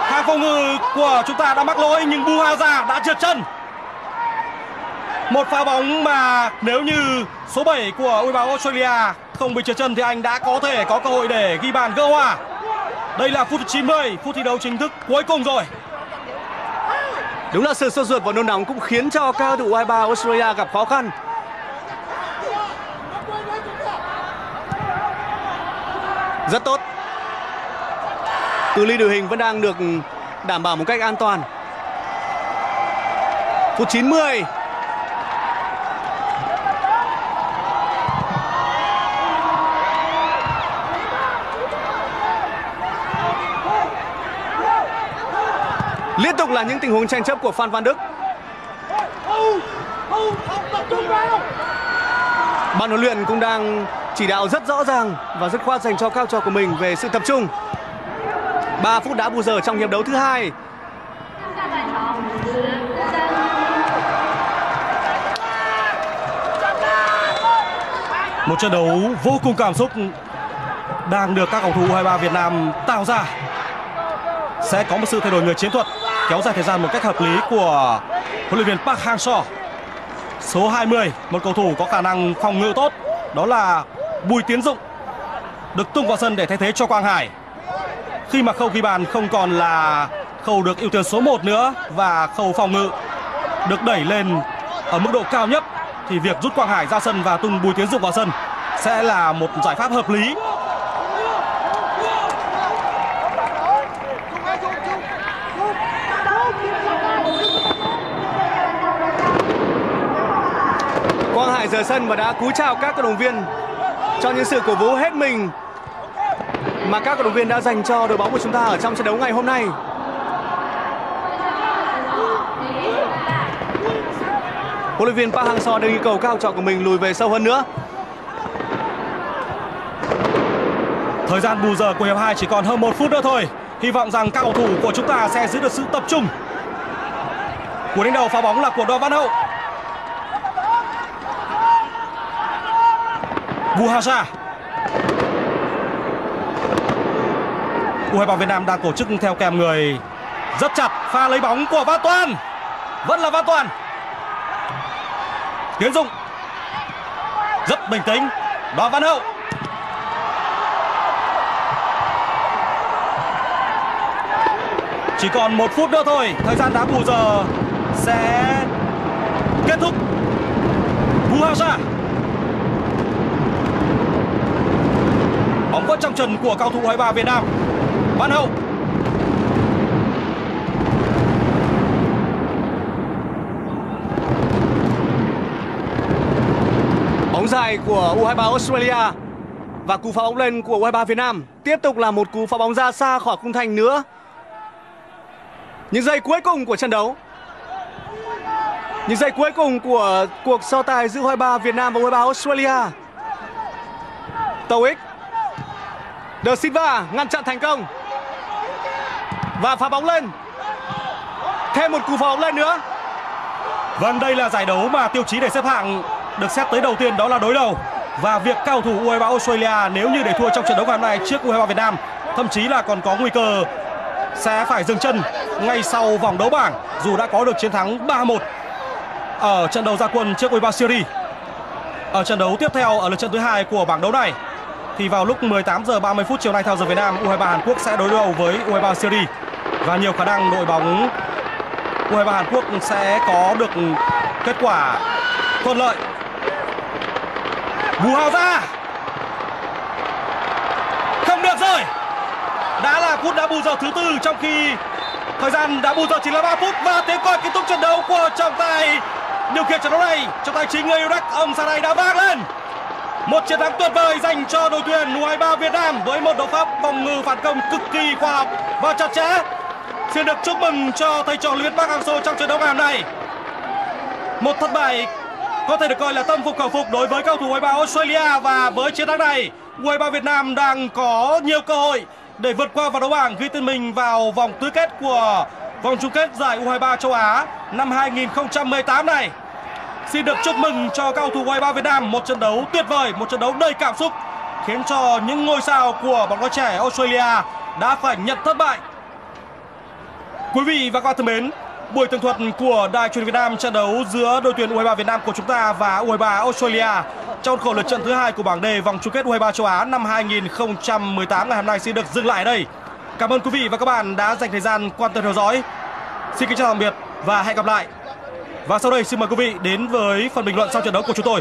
hàng phòng ngự của chúng ta đã mắc lỗi nhưng Buhaza đã trượt chân một pha bóng mà nếu như số 7 của u Australia không bị trượt chân thì anh đã có thể có cơ hội để ghi bàn gỡ hòa đây là phút 90 phút thi đấu chính thức cuối cùng rồi Đúng là sự sốt ruột và nôn nóng cũng khiến cho các cầu thủ U23 Australia gặp khó khăn. Rất tốt. Cự ly đội hình vẫn đang được đảm bảo một cách an toàn. Phút 90. Liên tục là những tình huống tranh chấp của Phan Văn Đức. Ban huấn luyện cũng đang chỉ đạo rất rõ ràng và rất khoát dành cho các trò của mình về sự tập trung. 3 phút đã bù giờ trong hiệp đấu thứ hai. một trận đấu vô cùng cảm xúc đang được các cầu thủ U23 Việt Nam tạo ra sẽ có một sự thay đổi người chiến thuật kéo dài thời gian một cách hợp lý của huấn luyện viên Park Hang-seo. Số 20 một cầu thủ có khả năng phòng ngự tốt, đó là Bùi Tiến Dụng được tung vào sân để thay thế cho Quang Hải. Khi mà khâu ghi bàn không còn là khâu được ưu tiên số 1 nữa và khâu phòng ngự được đẩy lên ở mức độ cao nhất, thì việc rút Quang Hải ra sân và tung Bùi Tiến Dụng vào sân sẽ là một giải pháp hợp lý Quang giờ sân và đã cúi chào các cổ động viên cho những sự cổ vũ hết mình mà các cổ động viên đã dành cho đội bóng của chúng ta ở trong trận đấu ngày hôm nay. Huấn luyện viên Park Hang-seo đang yêu cầu các học trò của mình lùi về sâu hơn nữa. Thời gian bù giờ của hiệp 2 chỉ còn hơn một phút nữa thôi. Hy vọng rằng các cầu thủ của chúng ta sẽ giữ được sự tập trung. Cú đánh đầu phá bóng là của Đoàn Văn Hậu. Buhaja. U23 Việt Nam đang tổ chức theo kèm người rất chặt, pha lấy bóng của Văn Toàn. Vẫn là Văn Toàn. Tiến Dụng rất bình tĩnh. Đoàn Văn Hậu Chỉ còn một phút nữa thôi, Thời gian đá bù giờ sẽ kết thúc Buhaja Bóng vẫn trong chân của cao thủ U23 Việt Nam Văn Hậu Bóng dài của U23 Australia và cú phá bóng lên của U23 Việt Nam tiếp tục là một cú phá bóng ra xa khỏi khung thành nữa. Những giây cuối cùng của trận đấu. Những giây cuối cùng của cuộc so tài giữa U23 Việt Nam và U23 Australia. Tàu X De Silva ngăn chặn thành công và phá bóng lên. Thêm một cú phá bóng lên nữa. Vâng đây là giải đấu mà tiêu chí để xếp hạng được xét tới đầu tiên đó là đối đầu và việc cao thủ U23 Australia nếu như để thua trong trận đấu ngày hôm nay trước U23 Việt Nam, thậm chí là còn có nguy cơ sẽ phải dừng chân ngay sau vòng đấu bảng, dù đã có được chiến thắng 3-1 ở trận đấu ra quân trước U23 Syria. Ở trận đấu tiếp theo, ở lượt trận thứ hai của bảng đấu này thì vào lúc 18 giờ 30 phút chiều nay theo giờ Việt Nam U23 Hàn Quốc sẽ đối đầu với U23 Syria. Và nhiều khả năng đội bóng U23 Hàn Quốc sẽ có được kết quả thuận lợi. Bù Hào ra! Không được rồi! Đã là phút đã bù giờ thứ tư Trong khi thời gian đã bù giờ chỉ là 3 phút Và tiếng còi kết thúc trận đấu của trọng tài Điều khiển trận đấu này. Trọng tài chính người Iraq, Ông Sarai đã vang lên. Một chiến thắng tuyệt vời dành cho đội tuyển U23 Việt Nam Với một đấu pháp phòng ngự phản công cực kỳ khoa học và chặt chẽ Xin được chúc mừng cho thầy trò luyện Park Hang-seo trong trận đấu ngày hôm nay Một thất bại có thể được coi là tâm phục khẩu phục đối với cầu thủ U23 Australia và với chiến thắng này U23 Việt Nam đang có nhiều cơ hội để vượt qua vào đấu bảng ghi tên mình vào vòng tứ kết của vòng chung kết giải U23 châu Á năm 2018 này. Xin được chúc mừng cho cầu thủ U23 Việt Nam một trận đấu tuyệt vời, một trận đấu đầy cảm xúc khiến cho những ngôi sao của bóng đá trẻ Australia đã phải nhận thất bại. Quý vị và các bạn thân mến, buổi tường thuật của Đài truyền Việt Nam trận đấu giữa đội tuyển U23 Việt Nam của chúng ta và U23 Australia trong khổ lượt trận thứ hai của bảng D vòng chung kết U23 châu Á năm 2018 ngày hôm nay xin được dừng lại ở đây. Cảm ơn quý vị và các bạn đã dành thời gian quan tâm theo dõi. Xin kính chào tạm biệt và hẹn gặp lại. Và sau đây, xin mời quý vị đến với phần bình luận sau trận đấu của chúng tôi.